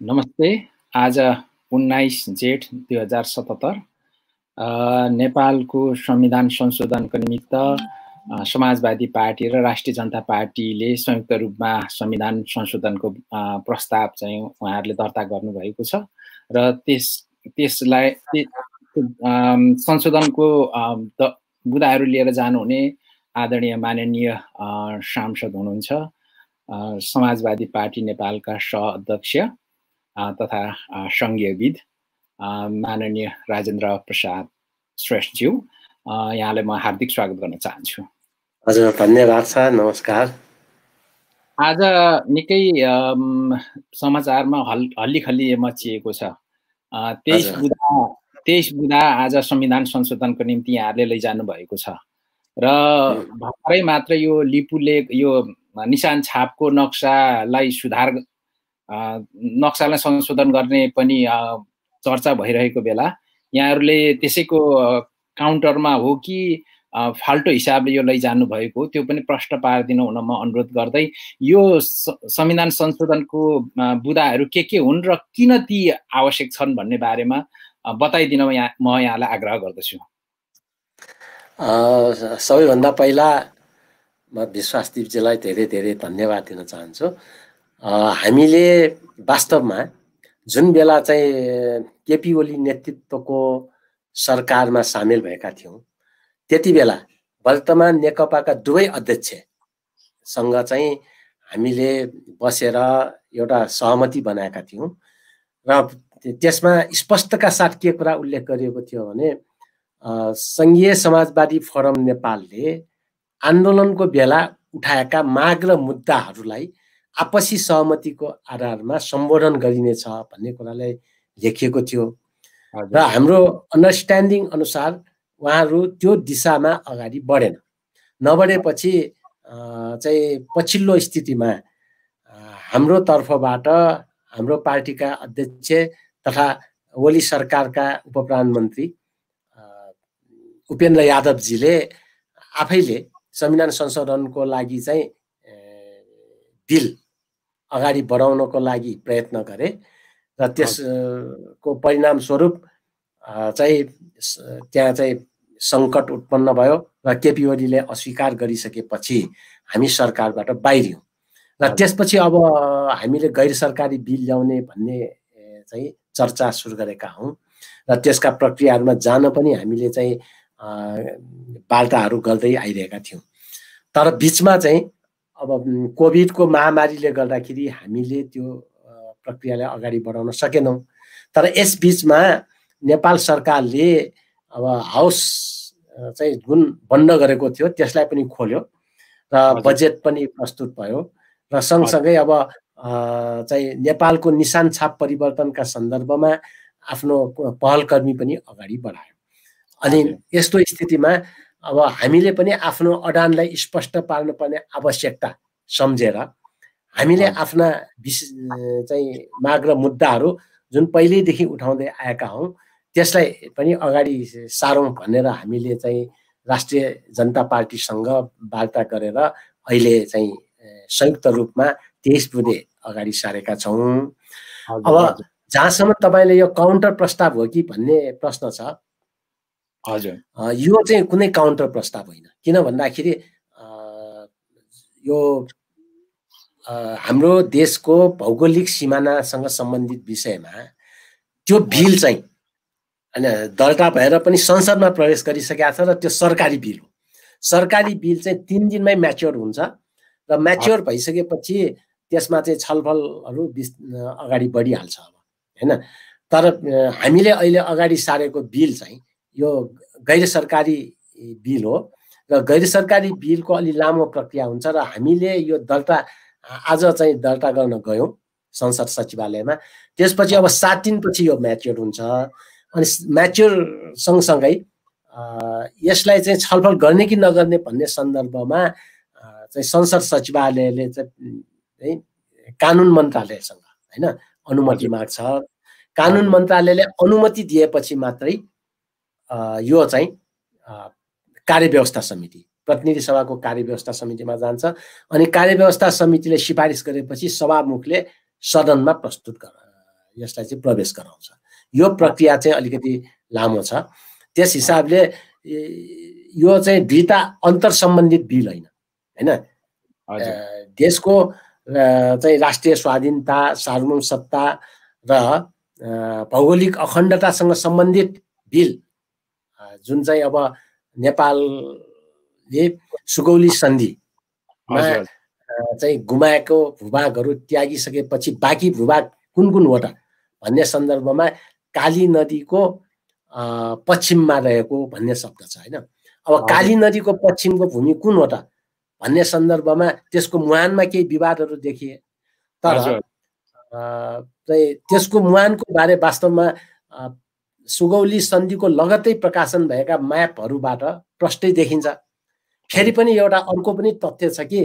नमस्ते। आज उन्नाइस जेठ दुई हजार सतहत्तर नेपालको संविधान संशोधनको निमित्त समाजवादी पार्टी र राष्ट्रिय जनता पार्टीले संयुक्त रूपमा संविधान संशोधनको प्रस्ताव चाहिँ उहाँहरूले दर्ता गर्नुभएको छ र त्यस त्यसलाई संशोधनको बुदाहरू लिएर जानुहुने आदरणीय माननीय सांसद हुनुहुन्छ समाजवादी पार्टी नेपालका सह अध्यक्ष तथा सङ्घीयविद माननीय राजेन्द्र प्रसाद श्रेष्ठज्यू। यहाँलाई म हार्दिक स्वागत गर्न चाहन्छु। हजुर धन्यवाद छ नमस्कार। आज निकै समाचारमा हल हल्ली खल्ली मचिएको छ। तेइस बुधा तेइस बुधा आज संविधान संशोधनको निम्ति यहाँहरूले लैजानु भएको छ। र भर्खरै मात्र यो लिपुले यो निशान छापको नक्सालाई सुधार नक्सालाई संशोधन गर्ने पनि चर्चा भइरहेको बेला यहाँहरूले त्यसैको काउन्टरमा हो कि फाल्टो हिसाबले यो लैजानु भएको त्यो पनि प्रश्न पारिदिनु हुन म अनुरोध गर्दै यो संविधान संशोधनको बुदाहरू के के हुन् र किन ती आवश्यक छन् भन्ने बारेमा बताइदिन यहाँ म यहाँलाई आग्रह गर्दछु। सबैभन्दा पहिला म विश्वास दिपजीलाई धेरै धेरै धन्यवाद दिन चाहन्छु। हामीले वास्तवमा जुन बेला चाहिँ केपी ओली नेतृत्वको सरकारमा सामेल भएका थियौँ त्यति बेला वर्तमान नेकपाका दुवै अध्यक्षसँग चाहिँ हामीले बसेर एउटा सहमति बनाएका थियौँ र त्यसमा स्पष्टका साथ के कुरा उल्लेख गरिएको थियो भने सङ्घीय समाजवादी फोरम नेपालले आन्दोलनको बेला उठाएका माग र मुद्दाहरूलाई आपसी सहमतिको आधारमा सम्बोधन गरिनेछ भन्ने कुरालाई लेखिएको थियो। र हाम्रो अन्डरस्ट्यान्डिङ अनुसार उहाँहरू त्यो दिशामा अगाडि बढेन। नबढेपछि चाहिँ पछिल्लो स्थितिमा हाम्रो तर्फबाट हाम्रो पार्टीका अध्यक्ष तथा ओली सरकारका उप प्रधानमन्त्री उपेन्द्र यादवजीले आफैले संविधान संशोधनको लागि चाहिँ बिल अगाडि बढाउनको लागि प्रयत्न गरे र त्यसको परिणामस्वरूप चाहिँ त्यहाँ चाहिँ सङ्कट उत्पन्न भयो र केपी ओलीले अस्वीकार गरिसकेपछि हामी सरकारबाट बाहिरियौँ। र त्यसपछि अब हामीले गैर सरकारी बिल ल्याउने भन्ने चाहिँ चर्चा सुरु गरेका हौँ र त्यसका प्रक्रियाहरूमा जान पनि हामीले चाहिँ वार्ताहरू गर्दै आइरहेका थियौँ। तर बिचमा चाहिँ अब कोभिडको महामारीले गर्दाखेरि हामीले त्यो प्रक्रियालाई अगाडि बढाउन सकेनौँ। तर यस बिचमा नेपाल सरकारले अब हाउस चाहिँ जुन बन्द गरेको थियो त्यसलाई पनि खोल्यो र बजेट पनि प्रस्तुत भयो र सँगसँगै अब चाहिँ नेपालको निशान छाप परिवर्तनका सन्दर्भमा आफ्नो पहलकर्मी पनि अगाडि बढायो। अनि यस्तो स्थितिमा अब हामीले पनि आफ्नो अडानलाई स्पष्ट पार्नुपर्ने आवश्यकता सम्झेर हामीले आफ्ना विशेष चाहिँ माग र मुद्दाहरू जुन पहिल्यैदेखि उठाउँदै आएका हौँ त्यसलाई पनि अगाडि सारौँ भनेर हामीले चाहिँ राष्ट्रिय जनता पार्टीसँग वार्ता गरेर अहिले चाहिँ संयुक्त रूपमा तेइस बुधे अगाडि सारेका छौँ। अब जहाँसम्म तपाईँले यो काउन्टर प्रस्ताव हो कि भन्ने प्रश्न छ हजुर। यो चाहिँ कुनै काउन्टर प्रस्ताव होइन। किन भन्दाखेरि यो हाम्रो देशको भौगोलिक सिमानासँग सम्बन्धित विषयमा त्यो बिल चाहिँ होइन दर्ता भएर पनि संसदमा प्रवेश गरिसकेका छ र त्यो सरकारी बिल हो। सरकारी बिल चाहिँ तिन दिनमै म्याच्योर हुन्छ र म्याच्योर भइसकेपछि त्यसमा चाहिँ छलफलहरू अगाडि बढिहाल्छ अब होइन। तर हामीले अहिले अगाडि सारेको बिल चाहिँ यो गैर सरकारी बिल हो। र गैर सरकारी बिलको अलि लामो प्रक्रिया हुन्छ र हामीले यो दर्ता आज चाहिँ दर्ता गर्न गयौँ संसद सचिवालयमा। त्यसपछि अब सात दिनपछि यो म्याच्योर हुन्छ अनि म्याच्योर सँगसँगै यसलाई चाहिँ छलफल गर्ने कि नगर्ने भन्ने सन्दर्भमा चाहिँ संसद सचिवालयले चाहिँ कानुन मन्त्रालयसँग होइन अनुमति माग्छ। कानुन मन्त्रालयले अनुमति दिएपछि मात्रै यो चाहिँ कार्यव्यवस्था समिति। प्रतिनिधि सभाको कार्यव्यवस्था समितिमा जान्छ अनि कार्यव्यवस्था समितिले सिफारिस गरेपछि सभामुखले सदनमा प्रस्तुत यसलाई चाहिँ प्रवेश गराउँछ। यो प्रक्रिया चाहिँ अलिकति लामो छ। त्यस हिसाबले यो चाहिँ दुईवटा अन्तर सम्बन्धित बिल होइन होइन? देशको चाहिँ राष्ट्रिय स्वाधीनता सार्वभौम सत्ता र भौगोलिक अखण्डतासँग सम्बन्धित बिल जुन चाहिँ अब नेपालले सुगौली सन्धिमा चाहिँ गुमाएको भूभागहरू त्यागिसकेपछि बाँकी भूभाग कुन कुनवटा भन्ने सन्दर्भमा काली नदीको पश्चिममा रहेको भन्ने शब्द छ होइन? अब काली नदीको पश्चिमको भूमि कुनवटा भन्ने सन्दर्भमा त्यसको मुहानमा केही विवादहरू देखिए। तर त्यसको मुहानको बारे वास्तवमा सुगौली सन्धिको लगत्तै प्रकाशन भएका म्यापहरूबाट प्रष्टै देखिन्छ। फेरि पनि एउटा अर्को पनि तथ्य छ कि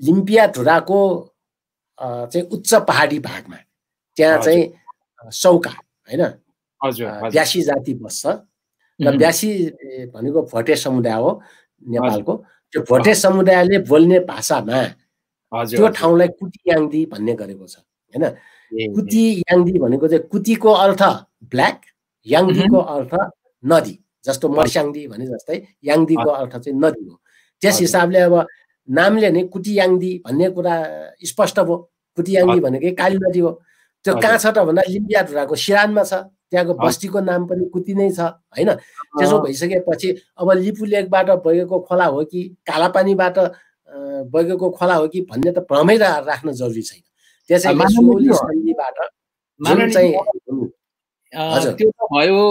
लिम्पिया धुराको चाहिँ उच्च पहाडी भागमा त्यहाँ चाहिँ सौका होइन? ब्यासी जाति बस्छ। र ब्यासी भनेको भोटे समुदाय हो नेपालको। त्यो भोटे समुदायले बोल्ने भाषामा त्यो ठाउँलाई कुटियाङ्दी भन्ने गरेको छ होइन? कुटी याङ्दी भनेको चाहिँ कुटीको अर्थ ब्ल्याक याङ्दीको अर्थ नदी जस्तो मर्स्याङ्दी भने जस्तै याङ्दीको अर्थ चाहिँ नदी हो। त्यस हिसाबले अब नामले नै कुटियाङ्दी भन्ने कुरा स्पष्ट भयो कुटियाङ्दी भनेकै काली नदी हो। त्यो कहाँ छ त भन्दा लिम्बिया ढुराको सिरानमा छ त्यहाँको बस्तीको नाम पनि कुती नै छ होइन? त्यसो भइसकेपछि अब लिपु लेकबाट बगेको खोला हो कि कालापानीबाट बगेको खोला हो कि भन्ने त भ्रमै राख्न जरुरी छैन। त्यसैले सुगौली सन्धिबाट त्यो त भयो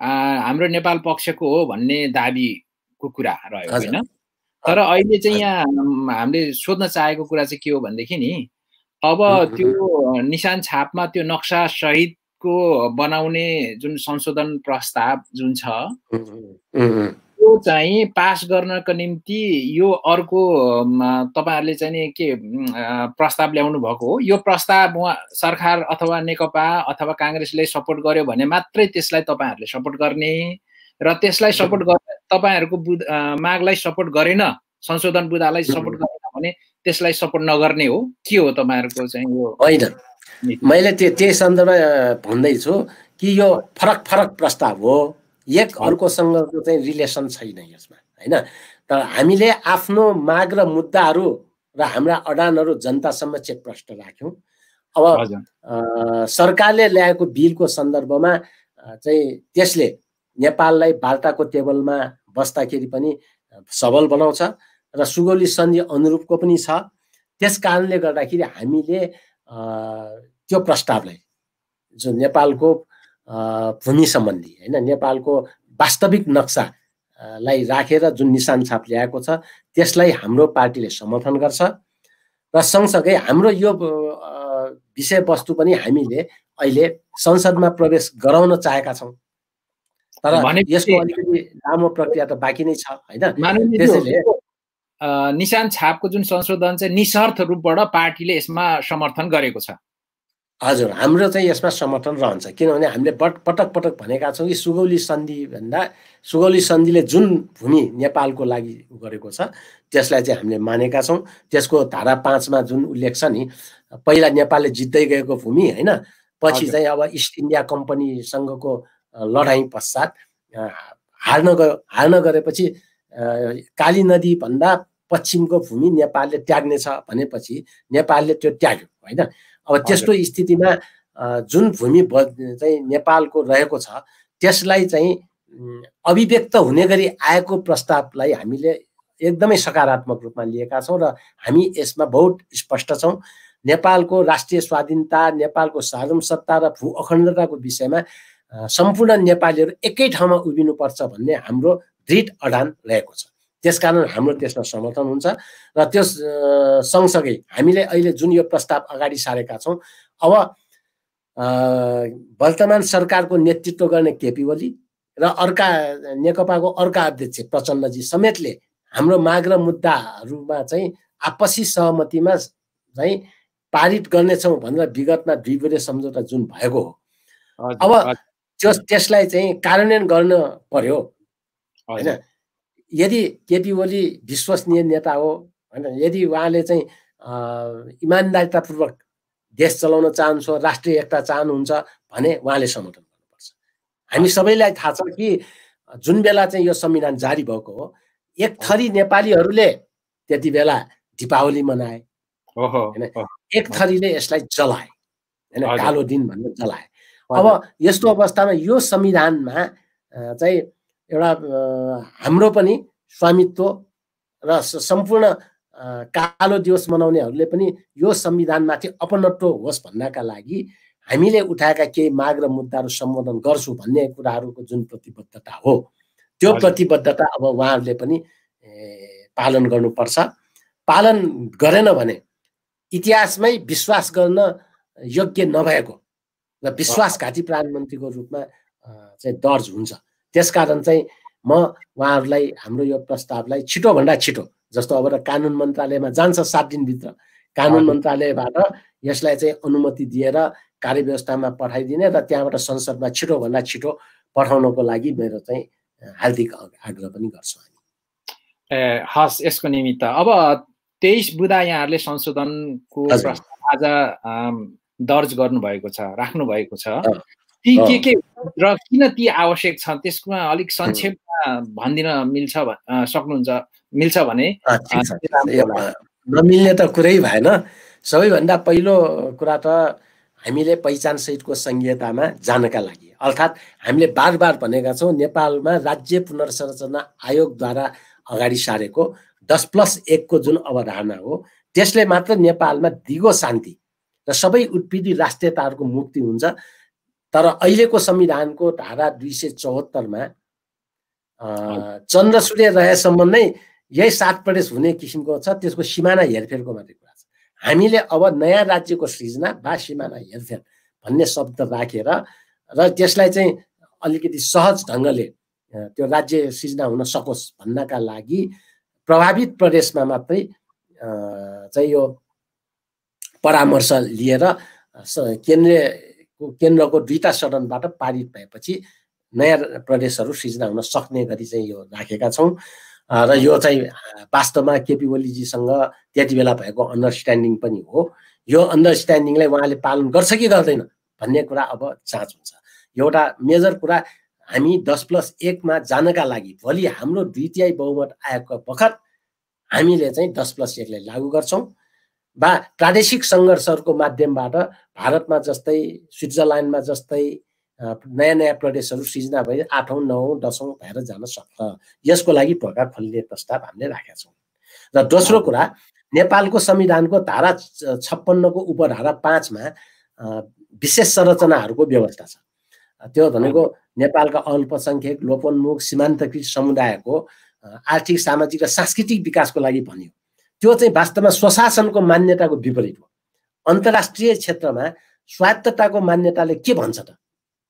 हाम्रो नेपाल पक्षको हो भन्ने दाबीको कुरा रह्यो होइन? तर अहिले चाहिँ यहाँ हामीले सोध्न चाहेको कुरा चाहिँ के हो भनेदेखि नि अब त्यो निशान छापमा त्यो नक्सा सहितको बनाउने जुन संशोधन प्रस्ताव जुन छ त्यो चाहिँ पास गर्नको निम्ति यो अर्को तपाईँहरूले चाहिँ के प्रस्ताव ल्याउनु भएको हो। यो प्रस्ताव उहाँ सरकार अथवा नेकपा अथवा काङ्ग्रेसले सपोर्ट गर्यो भने मात्रै त्यसलाई तपाईँहरूले सपोर्ट गर्ने र त्यसलाई सपोर्ट गर्ने तपाईँहरूको बुध मागलाई सपोर्ट गरेन संशोधन बुदालाई सपोर्ट गरेन भने त्यसलाई सपोर्ट नगर्ने हो। के हो तपाईँहरूको चाहिँ यो होइन। मैले त्यो त्यही सन्दर्भमा भन्दैछु कि यो फरक फरक प्रस्ताव हो। एक अर्कोसँगको चाहिँ रिलेसन छैन यसमा होइन? तर हामीले आफ्नो माग र मुद्दाहरू र हाम्रा अडानहरू जनतासम्म चेक प्रष्ट राख्यौँ। अब सरकारले ल्याएको बिलको सन्दर्भमा चाहिँ त्यसले नेपाललाई बार्ताको टेबलमा बस्दाखेरि पनि सबल बनाउँछ र सुगौली सन्धि अनुरूपको पनि छ। त्यस कारणले गर्दाखेरि हामीले त्यो प्रस्तावलाई जो नेपालको भूमि सम्बन्धी होइन? नेपालको वास्तविक नक्सालाई राखेर जुन निशान छाप ल्याएको छ त्यसलाई हाम्रो पार्टीले समर्थन गर्छ। र सँगसँगै हाम्रो यो विषयवस्तु पनि हामीले अहिले संसदमा प्रवेश गराउन चाहेका छौँ। तर यसको अलिकति लामो प्रक्रिया त बाँकी नै छ होइन? त्यसैले निशान छापको जुन संशोधन चाहिँ निशर्थ रूपबाट पार्टीले यसमा समर्थन गरेको छ। हजुर हाम्रो चाहिँ यसमा समर्थन रहन्छ। किनभने हामीले पटक पटक भनेका छौँ कि सुगौली सन्धि भन्दा सुगौली सन्धिले जुन भूमि नेपालको लागि गरेको छ त्यसलाई चाहिँ हामीले मानेका छौँ। त्यसको धारा पाँचमा जुन उल्लेख छ नि पहिला नेपालले जित्दै गएको भूमि होइन? पछि चाहिँ अब इस्ट इन्डिया कम्पनीसँगको लडाइँ पश्चात हार्न गयो हार्न गरेपछि काली नदी भन्दा पश्चिमको भूमि नेपालले त्याग्नेछ भनेपछि नेपालले त्यो त्याग्यो होइन? अब त्यस्तो स्थितिमा जुन भूमि चाहिँ नेपालको रहेको छ त्यसलाई चाहिँ अभिव्यक्त हुने गरी आएको प्रस्तावलाई हामीले एकदमै सकारात्मक रूपमा लिएका छौँ र हामी यसमा बहुत स्पष्ट छौँ। नेपालको राष्ट्रिय स्वाधीनता नेपालको सार्वम सत्ता र भू अखण्डताको विषयमा सम्पूर्ण नेपालीहरू एकै ठाउँमा उभिनुपर्छ भन्ने हाम्रो दृढ अडान रहेको छ। त्यसकारण हाम्रो त्यसमा समर्थन हुन्छ र त्यस सँगसँगै हामीले अहिले जुन यो प्रस्ताव अगाडि सारेका छौँ अब वर्तमान सरकारको नेतृत्व गर्ने केपी ओली र अर्का नेकपाको अर्का अध्यक्ष प्रचण्डजी समेतले हाम्रो माग र मुद्दाहरूमा चाहिँ आपसी सहमतिमा चाहिँ पारित गर्नेछौँ भनेर विगतमा द्विपक्षीय सम्झौता जुन भएको हो। अब त्यो त्यसलाई चाहिँ कार्यान्वयन गर्न पर्यो होइन? यदि केपी ओली विश्वसनीय नेता हो होइन यदि उहाँले चाहिँ इमान्दारितापूर्वक देश चलाउन चाहन्छ राष्ट्रिय एकता चाहनुहुन्छ भने उहाँले समर्थन गर्नुपर्छ। हामी सबैलाई थाहा छ कि जुन बेला चाहिँ यो संविधान जारी भएको हो एक थरी नेपालीहरूले त्यति बेला दिपावली मनाए होइन एक थरीले यसलाई जलाए होइन कालो दिन भनेर जलाए। अब यस्तो अवस्थामा यो संविधानमा चाहिँ एउटा हाम्रो पनि स्वामित्व र सम्पूर्ण कालो दिवस मनाउनेहरूले पनि यो संविधानमाथि अपनत्व होस् भन्नका लागि हामीले उठाएका केही माग र मुद्दाहरू सम्बोधन गर्छु भन्ने कुराहरूको जुन प्रतिबद्धता हो त्यो प्रतिबद्धता अब उहाँहरूले पनि पालन गर्नुपर्छ। पालन गरेन भने इतिहासमै विश्वास गर्न योग्य नभएको र विश्वासघाती प्रधानमन्त्रीको रूपमा चाहिँ दर्ज हुन्छ। त्यसकारण चाहिँ म उहाँहरूलाई हाम्रो यो प्रस्तावलाई छिटोभन्दा छिटो जस्तो अब कानुन मन्त्रालयमा जान्छ सात दिनभित्र कानुन मन्त्रालयबाट यसलाई चाहिँ अनुमति दिएर कार्यव्यवस्थामा पठाइदिने र त्यहाँबाट संसदमा छिटोभन्दा छिटो पठाउनको लागि मेरो चाहिँ हार्दिक आग्रह पनि गर्छु हामी। ए हस् यसको निमित्त। अब तेइस बुधा यहाँहरूले संशोधनको आज दर्ज गर्नुभएको छ राख्नु भएको छ ती के के र किन ती आवश्यक छ? त्यसमा अलिक संक्षेपमा भनिदिन मिल्छ सक्नुहुन्छ मिल्छ भने नमिल्ने त कुरै भएन। सबैभन्दा पहिलो कुरा त हामीले पहिचान सहितको संहितामा जानका लागि। अर्थात् हामीले बार बार भनेका छौँ नेपालमा राज्य पुनर्संरचना आयोगद्वारा अगाडि सारेको दस प्लस एकको जुन अवधारणा हो त्यसले मात्र नेपालमा दिगो शान्ति र सबै उत्पीडी राष्ट्रियताहरूको मुक्ति हुन्छ। तर अहिलेको संविधानको धारा दुई सय चौहत्तरमा चन्द्र सूर्य रहेसम्म नै यही सात प्रदेश हुने किसिमको छ त्यसको सिमाना हेरफेरको मात्रै कुरा छ। हामीले अब नयाँ राज्यको सृजना वा सिमाना हेरफेर भन्ने शब्द राखेर र त्यसलाई चाहिँ अलिकति सहज ढङ्गले त्यो राज्य सृजना हुन सकोस् भन्नका लागि प्रभावित प्रदेशमा मात्रै चाहिँ यो परामर्श लिएर केन्द्रीय केन्द्रको दुईवटा सदनबाट पारित भएपछि नयाँ प्रदेशहरू सृजना हुन सक्ने गरी चाहिँ यो राखेका छौँ। र यो चाहिँ वास्तवमा केपी ओलीजीसँग त्यति बेला भएको अन्डरस्ट्यान्डिङ पनि हो। यो अन्डरस्ट्यान्डिङलाई उहाँले पालन गर्छ कि गर्दैन भन्ने कुरा अब जाँच हुन्छ। एउटा मेजर कुरा हामी दस प्लस एकमा जानका लागि भोलि हाम्रो द्वितीय बहुमत आएको बखत हामीले चाहिँ दस प्लस एकलाई लागू गर्छौँ। वा प्रादेशिक सङ्घर्षहरूको माध्यमबाट भारतमा जस्तै स्विजरल्यान्डमा जस्तै नयाँ नयाँ प्रदेशहरू सृजना भए आठौँ नौ दसौँ भएर जान सक्छ। यसको लागि ढोका खोल्ने प्रस्ताव हामीले राखेका छौँ। र दोस्रो कुरा नेपालको संविधानको धारा छप्पन्नको उपधारा पाँचमा विशेष संरचनाहरूको व्यवस्था छ। त्यो भनेको नेपालका अल्पसङ्ख्यक लोपोन्मुख सीमान्तकृत समुदायको आर्थिक सामाजिक र सांस्कृतिक विकासको लागि भनियो। त्यो चाहिँ वास्तवमा स्वशासनको मान्यताको विपरीत हो। अन्तर्राष्ट्रिय क्षेत्रमा स्वायत्तताको मान्यताले के भन्छ त?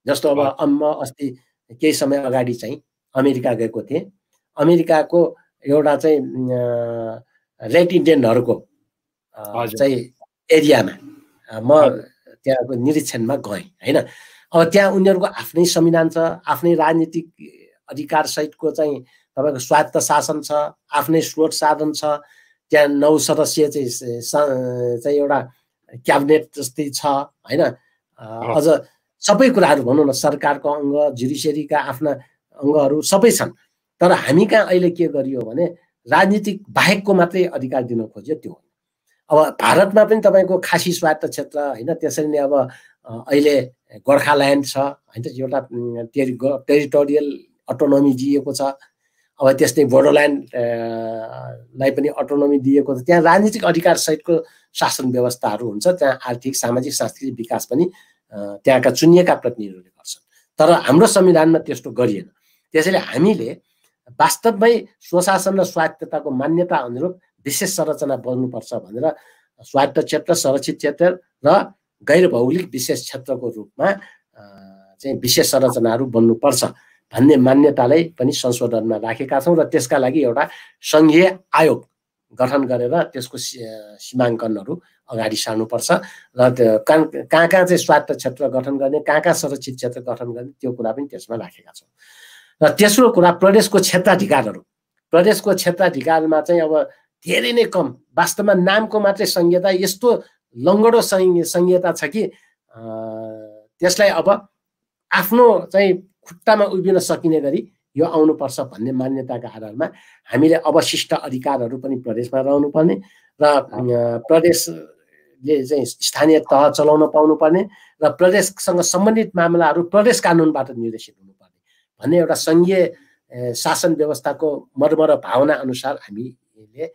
जस्तो अब म अस्ति केही समय अगाडि चाहिँ अमेरिका गएको थिएँ। अमेरिकाको एउटा चाहिँ रेड इन्डियनहरूको चाहिँ एरियामा म त्यहाँको निरीक्षणमा गएँ होइन? अब त्यहाँ उनीहरूको आफ्नै संविधान छ आफ्नै राजनीतिक अधिकार सहितको चाहिँ तपाईँको स्वायत्त शासन छ आफ्नै स्रोत साधन छ त्यहाँ नौ सदस्यीय चाहिँ चाहिँ एउटा क्याबिनेट जस्तै छ होइन? अझ सबै कुराहरू भनौँ न सरकारको अङ्ग जुडिसियरीका आफ्ना अङ्गहरू सबै छन्। तर हामी कहाँ अहिले के गरियो भने राजनीतिक बाहेकको मात्रै अधिकार दिन खोज्यो त्यो। अब भारतमा पनि तपाईँको खासी स्वायत्त क्षेत्र होइन? त्यसरी नै अब अहिले गोर्खाल्यान्ड छ होइन? एउटा टेरि टेरिटोरियल अटोनोमी दिएको छ। अब त्यस्तै बोडोल्यान्डलाई पनि अटोनोमी दिएको छ। त्यहाँ राजनीतिक अधिकार सहितको शासन व्यवस्थाहरू हुन्छ त्यहाँ आर्थिक सामाजिक सांस्कृतिक विकास पनि त्यहाँका चुनिएका प्रतिनिधिहरूले गर्छन्। तर हाम्रो संविधानमा त्यस्तो गरिएन। त्यसैले हामीले वास्तवमै स्वशासन र स्वायत्तताको मान्यता अनुरूप विशेष संरचना बन्नुपर्छ भनेर स्वायत्त क्षेत्र संरक्षित क्षेत्र र गैर भौगोलिक विशेष क्षेत्रको रूपमा चाहिँ विशेष संरचनाहरू बन्नुपर्छ भन्ने मान्यतालाई पनि संशोधनमा राखेका छौँ र त्यसका लागि एउटा सङ्घीय आयोग गठन गरेर त्यसको सीमाङ्कनहरू अगाडि सार्नुपर्छ र त्यो कहाँ कहाँ चाहिँ स्वायत्त क्षेत्र गठन गर्ने कहाँ कहाँ संरक्षित क्षेत्र गठन गर्ने त्यो कुरा पनि त्यसमा राखेका छौँ। र तेस्रो कुरा प्रदेशको क्षेत्राधिकारहरू। प्रदेशको क्षेत्राधिकारमा चाहिँ अब धेरै नै कम वास्तवमा नामको मात्रै संहिता यस्तो लङ्गडो सङ्घीयता छ कि त्यसलाई अब आफ्नो चाहिँ खुट्टामा उभिन सकिने गरी यो आउनुपर्छ भन्ने मान्यताका आधारमा हामीले अवशिष्ट अधिकारहरू पनि प्रदेशमा रहनुपर्ने र प्रदेशले चाहिँ स्थानीय तह चलाउन पाउनुपर्ने र प्रदेशसँग सम्बन्धित मामलाहरू प्रदेश कानुनबाट निर्देशित हुनुपर्ने भन्ने एउटा सङ्घीय शासन व्यवस्थाको मर्म र भावना अनुसार हामीले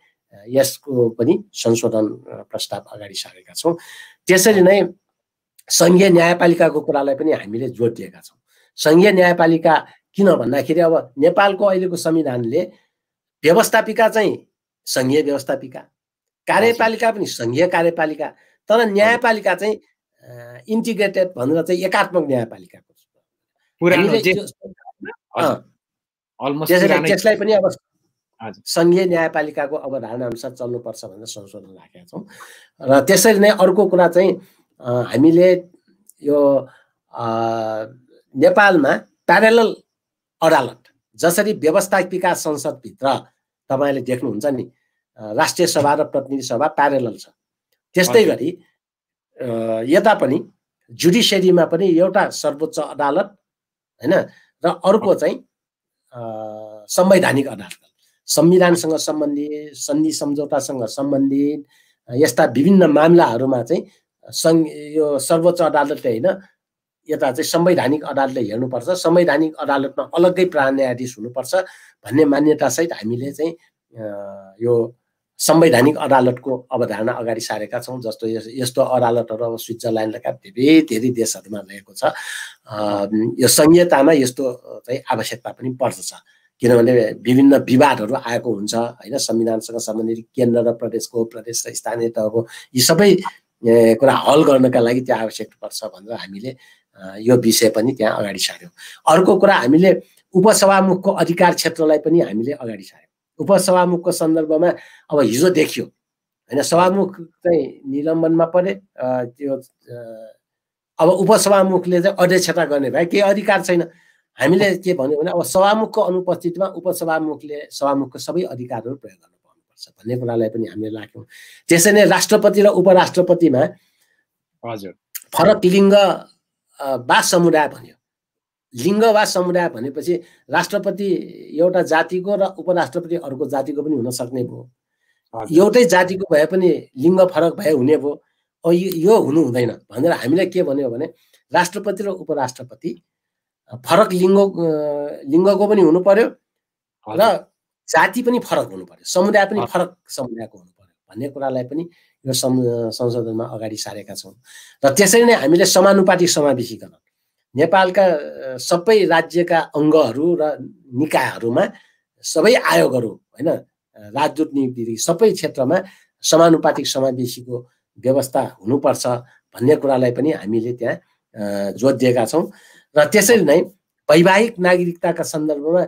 यसको पनि संशोधन प्रस्ताव अगाडि सारेका छौँ। त्यसरी नै सङ्घीय न्यायपालिकाको कुरालाई पनि हामीले जोड दिएका छौँ। सङ्घीय न्यायपालिका किन भन्दाखेरि अब नेपालको अहिलेको संविधानले व्यवस्थापिका चाहिँ सङ्घीय व्यवस्थापिका कार्यपालिका पनि सङ्घीय कार्यपालिका तर न्यायपालिका चाहिँ इन्टिग्रेटेड भनेर चाहिँ एकात्मक न्यायपालिकाको त्यसलाई पनि अब सङ्घीय न्यायपालिकाको अवधारणा अनुसार चल्नुपर्छ भनेर संशोधन राखेका छौँ। र त्यसरी नै अर्को कुरा चाहिँ हामीले यो नेपालमा प्यारेलल अदालत। जसरी व्यवस्थापिका संसदभित्र तपाईँले देख्नुहुन्छ नि राष्ट्रिय सभा र प्रतिनिधि सभा प्यारेलल छ। त्यस्तै गरी यता पनि जुडिसियरीमा पनि एउटा सर्वोच्च अदालत होइन र अर्को चाहिँ संवैधानिक अदालत। संविधानसँग सम्बन्धित सन्धि सम्झौतासँग सम्बन्धित यस्ता विभिन्न मामलाहरूमा चाहिँ सङ् यो सर्वोच्च अदालतले होइन यता चाहिँ संवैधानिक अदालतले हेर्नुपर्छ। संवैधानिक अदालतमा अलग्गै प्राण न्यायाधीश हुनुपर्छ भन्ने मान्यतासहित हामीले चाहिँ यो संवैधानिक अदालतको अवधारणा अगाडि सारेका छौँ जस्तो यस्तो अदालतहरू अब स्विजरल्यान्ड लगायत धेरै धेरै देशहरूमा रहेको छ। यो संहितामा यस्तो चाहिँ आवश्यकता पनि पर्दछ। किनभने विभिन्न विवादहरू आएको हुन्छ होइन? संविधानसँग सम्बन्धित केन्द्र र प्रदेशको प्रदेश र स्थानीय तहको यी सबै कुरा हल गर्नका लागि त्यहाँ आवश्यक पर्छ भनेर हामीले यो विषय पनि त्यहाँ अगाडि सार्यौँ। अर्को कुरा हामीले उपसभामुखको अधिकार क्षेत्रलाई पनि हामीले अगाडि सार्यौँ। उपसभामुखको सन्दर्भमा अब हिजो देखियो होइन सभामुख चाहिँ निलम्बनमा परे त्यो अब उपसभामुखले चाहिँ अध्यक्षता गर्ने भए केही अधिकार छैन। हामीले के भन्यो भने अब सभामुखको अनुपस्थितिमा उपसभामुखले सभामुखको सबै अधिकारहरू प्रयोग गर्नु पाउनुपर्छ भन्ने कुरालाई पनि हामीले राख्यौँ। त्यसै नै राष्ट्रपति र उपराष्ट्रपतिमा हजुर। फरक लिङ्ग वा समुदाय भन्यो। लिङ्ग वा समुदाय भनेपछि राष्ट्रपति एउटा जातिको र उपराष्ट्रपति अर्को जातिको पनि हुन सक्ने भयो। एउटै जातिको भए पनि लिङ्ग फरक भए हुने भयो। यो हुनु हुँदैन। भनेर हामीले के भन्यो भने राष्ट्रपति र उपराष्ट्रपति फरक लिङ्ग लिङ्गको पनि हुनु पर्यो र जाति पनि फरक हुनु पर्यो। समुदाय पनि फरक समुदायको हुनु पर्यो। भन्ने कुरालाई पनि यो संशोधनमा अगाडि सारेका छौँ। र त्यसरी नै हामीले समानुपातिक समावेशीकरण नेपालका सबै राज्यका अङ्गहरू र निकायहरूमा सबै आयोगहरू होइन राजदूत नियुक्ति सबै क्षेत्रमा समानुपातिक समावेशीको व्यवस्था हुनुपर्छ भन्ने कुरालाई पनि हामीले त्यहाँ जोड दिएका छौँ। र त्यसरी नै वैवाहिक नागरिकताका सन्दर्भमा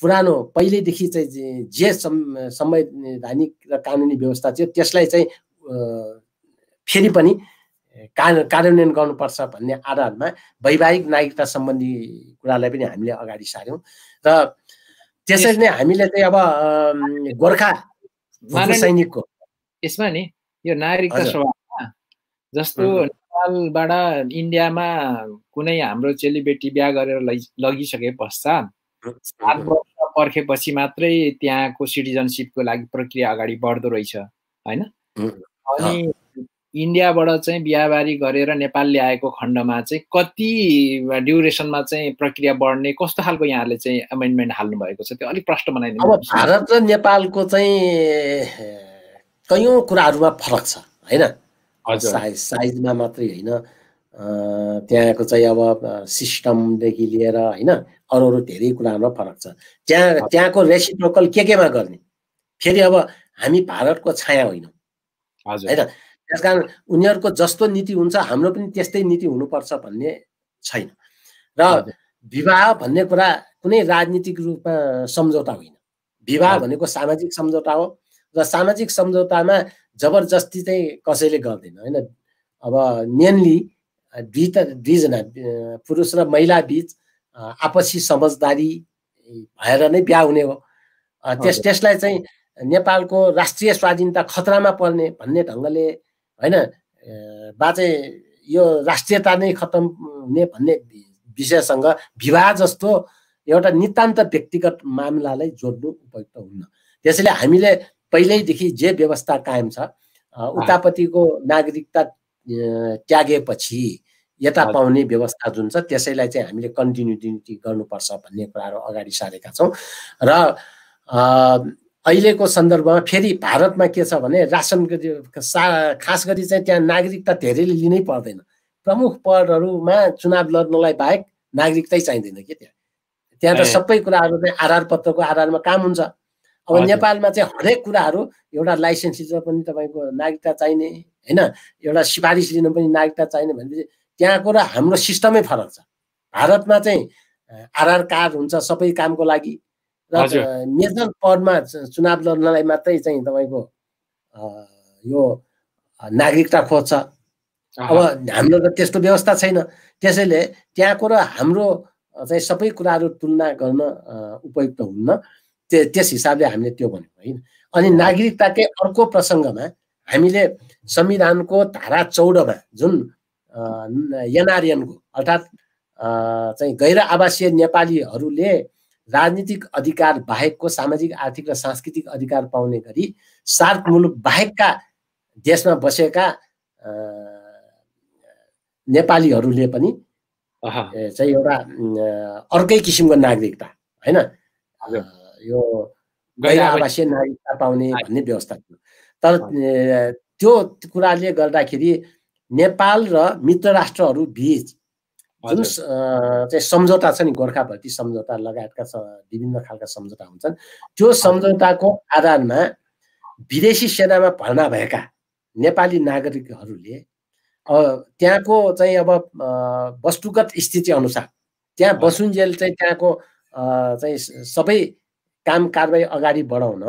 पुरानो पहिल्यैदेखि चाहिँ जे संवैधानिक र कानुनी व्यवस्था थियो त्यसलाई चाहिँ फेरि पनि कार्यान्वयन गर्नुपर्छ भन्ने आधारमा वैवाहिक नागरिकता सम्बन्धी कुरालाई पनि हामीले अगाडि सार्यौँ। र त्यसरी नै हामीले चाहिँ अब गोर्खा सैनिकको यसमा नि यो नागरिकता सभा जस्तो नेपालबाट इन्डियामा कुनै हाम्रो चेलीबेटी बिहा गरेर लगिसके पश्चात सात वर्ष पर्खेपछि मात्रै त्यहाँको सिटिजनसिपको लागि प्रक्रिया अगाडि बढ्दो रहेछ होइन? अनि इन्डियाबाट चाहिँ बिहाबारी गरेर नेपाल ल्याएको खण्डमा चाहिँ कति ड्युरेसनमा चाहिँ प्रक्रिया बढ्ने कस्तो खालको यहाँले चाहिँ एमेन्डमेन्ट हाल्नु भएको छ? त्यो अलिक प्रश्न बनाइदिनु अब भारत र नेपालको चाहिँ कैयौँ कुराहरूमा फरक छ होइन? साइज साइजमा मात्रै होइन। त्यहाँको चाहिँ अब सिस्टमदेखि लिएर होइन अरू अरू धेरै कुराहरूमा फरक छ। त्यहाँ त्यहाँको रेसिप्रोकल के केमा गर्ने? फेरि अब हामी भारतको छाया होइनौँ। होइन त्यस कारण उनीहरूको जस्तो नीति हुन्छ हाम्रो पनि त्यस्तै नीति हुनुपर्छ भन्ने छैन। र विवाह भन्ने कुरा कुनै राजनीतिक रूपमा सम्झौता होइन। विवाह भनेको सामाजिक सम्झौता हो र सामाजिक सम्झौतामा जबरजस्ती चाहिँ कसैले गर्दैन होइन? अब मेनली दुई त दुईजना पुरुष र महिला बिच आपसी समझदारी भएर नै बिहा हुने हो। त्यस त्यसलाई चाहिँ नेपालको राष्ट्रिय स्वाधीनता खतरामा पर्ने भन्ने ढङ्गले होइन बा चाहिँ यो राष्ट्रियता नै खतम हुने भन्ने विषयसँग विवाह जस्तो एउटा नितान्त व्यक्तिगत मामलालाई जोड्नु उपयुक्त हुन्न। त्यसैले हामीले पहिल्यैदेखि जे व्यवस्था कायम छ उतापट्टिको नागरिकता त्यागेपछि यता पाउने व्यवस्था जुन छ त्यसैलाई चाहिँ हामीले कन्टिन्युटी गर्नुपर्छ भन्ने कुराहरू अगाडि सारेका छौँ। र अहिलेको सन्दर्भमा फेरि भारतमा के छ भने रासन सा खास गरी चाहिँ त्यहाँ नागरिकता धेरैले लिनै पर्दैन। प्रमुख पदहरूमा चुनाव लड्नलाई बाहेक नागरिकतै चाहिँदैन कि त्यहाँ? त्यहाँ त सबै कुराहरू चाहिँ आधार पत्रको आधारमा काम हुन्छ। अब नेपालमा चाहिँ हरेक कुराहरू एउटा लाइसेन्स लिन पनि तपाईँको नागरिकता चाहिने होइन? एउटा सिफारिस लिन पनि नागरिकता चाहिने भनेपछि त्यहाँको र हाम्रो सिस्टमै फरक छ। भारतमा चाहिँ आधार कार्ड हुन्छ सबै कामको लागि। र मेजर पदमा चुनाव लड्नलाई मात्रै चाहिँ तपाईँको यो नागरिकता खोज्छ। अब हाम्रो त त्यस्तो व्यवस्था छैन। त्यसैले त्यहाँको र हाम्रो चाहिँ सबै कुराहरू तुलना गर्न उपयुक्त हुन्न। त्यस हिसाबले हामीले त्यो भन्यौँ होइन? अनि नागरिकताकै अर्को प्रसङ्गमा हामीले संविधानको धारा चौधमा जुन एनआरएनको अर्थात् चाहिँ गैर आवासीय नेपालीहरूले राजनीतिक अधिकार बाहेकको सामाजिक आर्थिक र सांस्कृतिक अधिकार पाउने गरी सार्क मुलुक बाहेकका देशमा बसेका नेपालीहरूले पनि चाहिँ एउटा अर्कै किसिमको नागरिकता होइन? यो गैर आवासीय नागरिकता पाउने भन्ने व्यवस्था थियो। तर त्यो कुराले गर्दाखेरि नेपाल र मित्र राष्ट्रहरू बिच जुन चाहिँ सम्झौता छ नि गोर्खाभर्ती सम्झौता लगायतका विभिन्न खालका सम्झौता हुन्छन् त्यो सम्झौताको आधारमा विदेशी सेनामा भर्ना भएका नेपाली नागरिकहरूले त्यहाँको चाहिँ अब वस्तुगत स्थिति अनुसार त्यहाँ बसुन्जेल चाहिँ त्यहाँको चाहिँ सबै काम कारवाही अगाडि बढाउन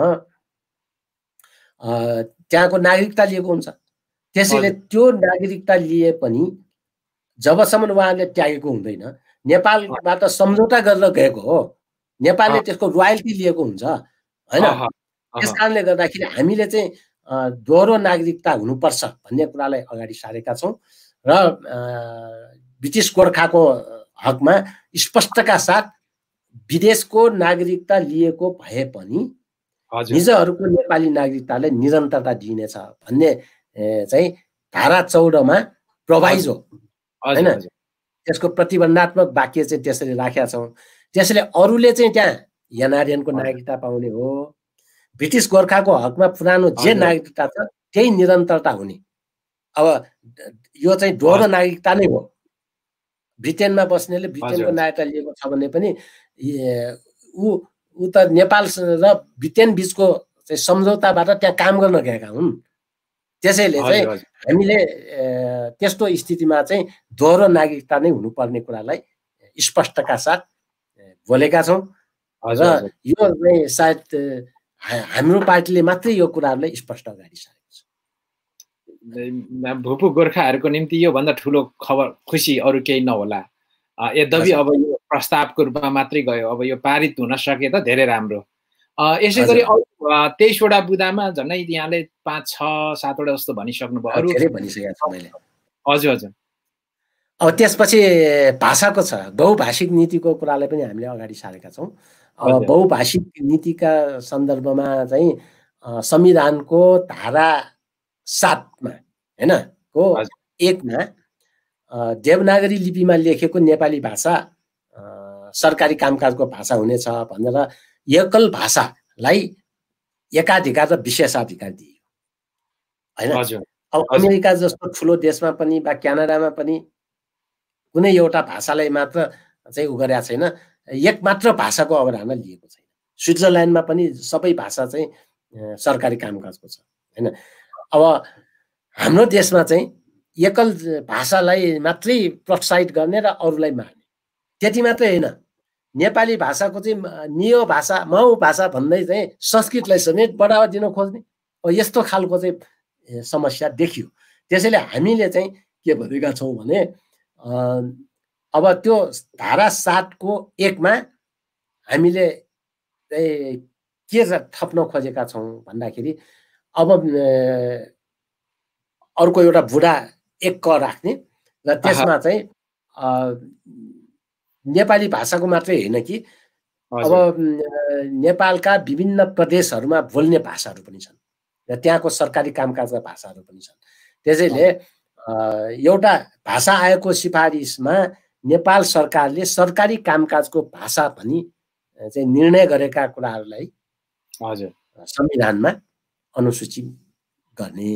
त्यहाँको नागरिकता लिएको हुन्छ। त्यसैले त्यो नागरिकता लिए पनि जबसम्म उहाँले त्यागेको हुँदैन। नेपालबाट सम्झौता गरेर गएको हो। नेपालले त्यसको रोयल्टी लिएको हुन्छ होइन? त्यस कारणले गर्दाखेरि हामीले चाहिँ दोहोरो नागरिकता हुनुपर्छ भन्ने कुरालाई अगाडि सारेका छौँ र ब्रिटिस गोर्खाको हकमा स्पष्टका साथ विदेशको नागरिकता लिएको भए पनि निजहरूको नेपाली नागरिकतालाई निरन्तरता दिइनेछ भन्ने चाहिँ धारा चौधमा प्रोभाइज हो। होइन? त्यसको प्रतिबन्धात्मक वाक्य चाहिँ त्यसरी राखेका छौँ। त्यसैले अरूले चाहिँ त्यहाँ एनआरएनको नागरिकता पाउने हो। ब्रिटिस गोर्खाको हकमा पुरानो जे नागरिकता छ त्यही निरन्तरता हुने। अब यो चाहिँ दोहोरो नागरिकता नै हो। ब्रिटेनमा बस्नेले ब्रिटेनको नागरिकता लिएको छ भने पनि ऊ ऊ त नेपाल र ब्रिटेन बिचको चाहिँ सम्झौताबाट त्यहाँ काम गर्न गएका हुन्। त्यसैले चाहिँ हामीले त्यस्तो स्थितिमा चाहिँ दोहोरो नागरिकता नै हुनुपर्ने कुरालाई स्पष्टका साथ बोलेका छौँ। र यो चाहिँ सायद हाम्रो पार्टीले मात्रै यो कुराहरूलाई स्पष्ट अगाडि सारेको छ भुपु गोर्खाहरूको निम्ति योभन्दा ठुलो खबर खुसी अरू केही नहोला। यद्यपि अब यो प्रस्तावको रूपमा मात्रै गयो अब यो पारित हुन सके त धेरै राम्रो। यसै गरी तेइसवटा बुदामा झन्डै यहाँले पाँच छ सातवटा जस्तो भनिसक्नुभयो अरू हजुर हजुर। अब त्यसपछि भाषाको छ बहुभाषिक नीतिको कुरालाई पनि हामीले अगाडि सारेका छौँ। अब बहुभाषिक नीतिका सन्दर्भमा चाहिँ संविधानको धारा सातमा होइन? को एकमा देवनागरी लिपिमा लेखेको नेपाली भाषा सरकारी कामकाजको भाषा हुनेछ भनेर एकल भाषालाई एकाधिकार र विशेषाधिकार दिइयो। होइन? अब अमेरिका जस्तो ठुलो देशमा पनि वा क्यानाडामा पनि कुनै एउटा भाषालाई मात्र चाहिँ उ गरेका छैन। एक मात्र भाषाको अवधारणा लिएको छैन। स्विजरल्यान्डमा पनि सबै भाषा चाहिँ सरकारी कामकाजको छ। होइन? अब हाम्रो देशमा चाहिँ एकल भाषालाई मात्रै प्रोत्साहित गर्ने र अरूलाई मार्ने। त्यति मात्रै होइन। नेपाली भाषाको चाहिँ नियो भाषा माउ भाषा भन्दै चाहिँ संस्कृतलाई समेत बढावा दिन खोज्ने अब यस्तो खालको चाहिँ समस्या देखियो। त्यसैले हामीले चाहिँ के भनेका छौँ भने अब त्यो धारा सातको एकमा हामीले के थप्न खोजेका छौँ भन्दाखेरि अब अर्को एउटा बुढा एक क राख्ने र त्यसमा चाहिँ नेपाली भाषाको मात्रै होइन कि? अब नेपालका विभिन्न प्रदेशहरूमा बोल्ने भाषाहरू पनि छन् र त्यहाँको सरकारी कामकाजका भाषाहरू पनि छन्। त्यसैले एउटा भाषा आएको सिफारिसमा नेपाल सरकारले सरकारी कामकाजको भाषा भनी चाहिँ निर्णय गरेका कुराहरूलाई हजुर। संविधानमा अनुसूचित गर्ने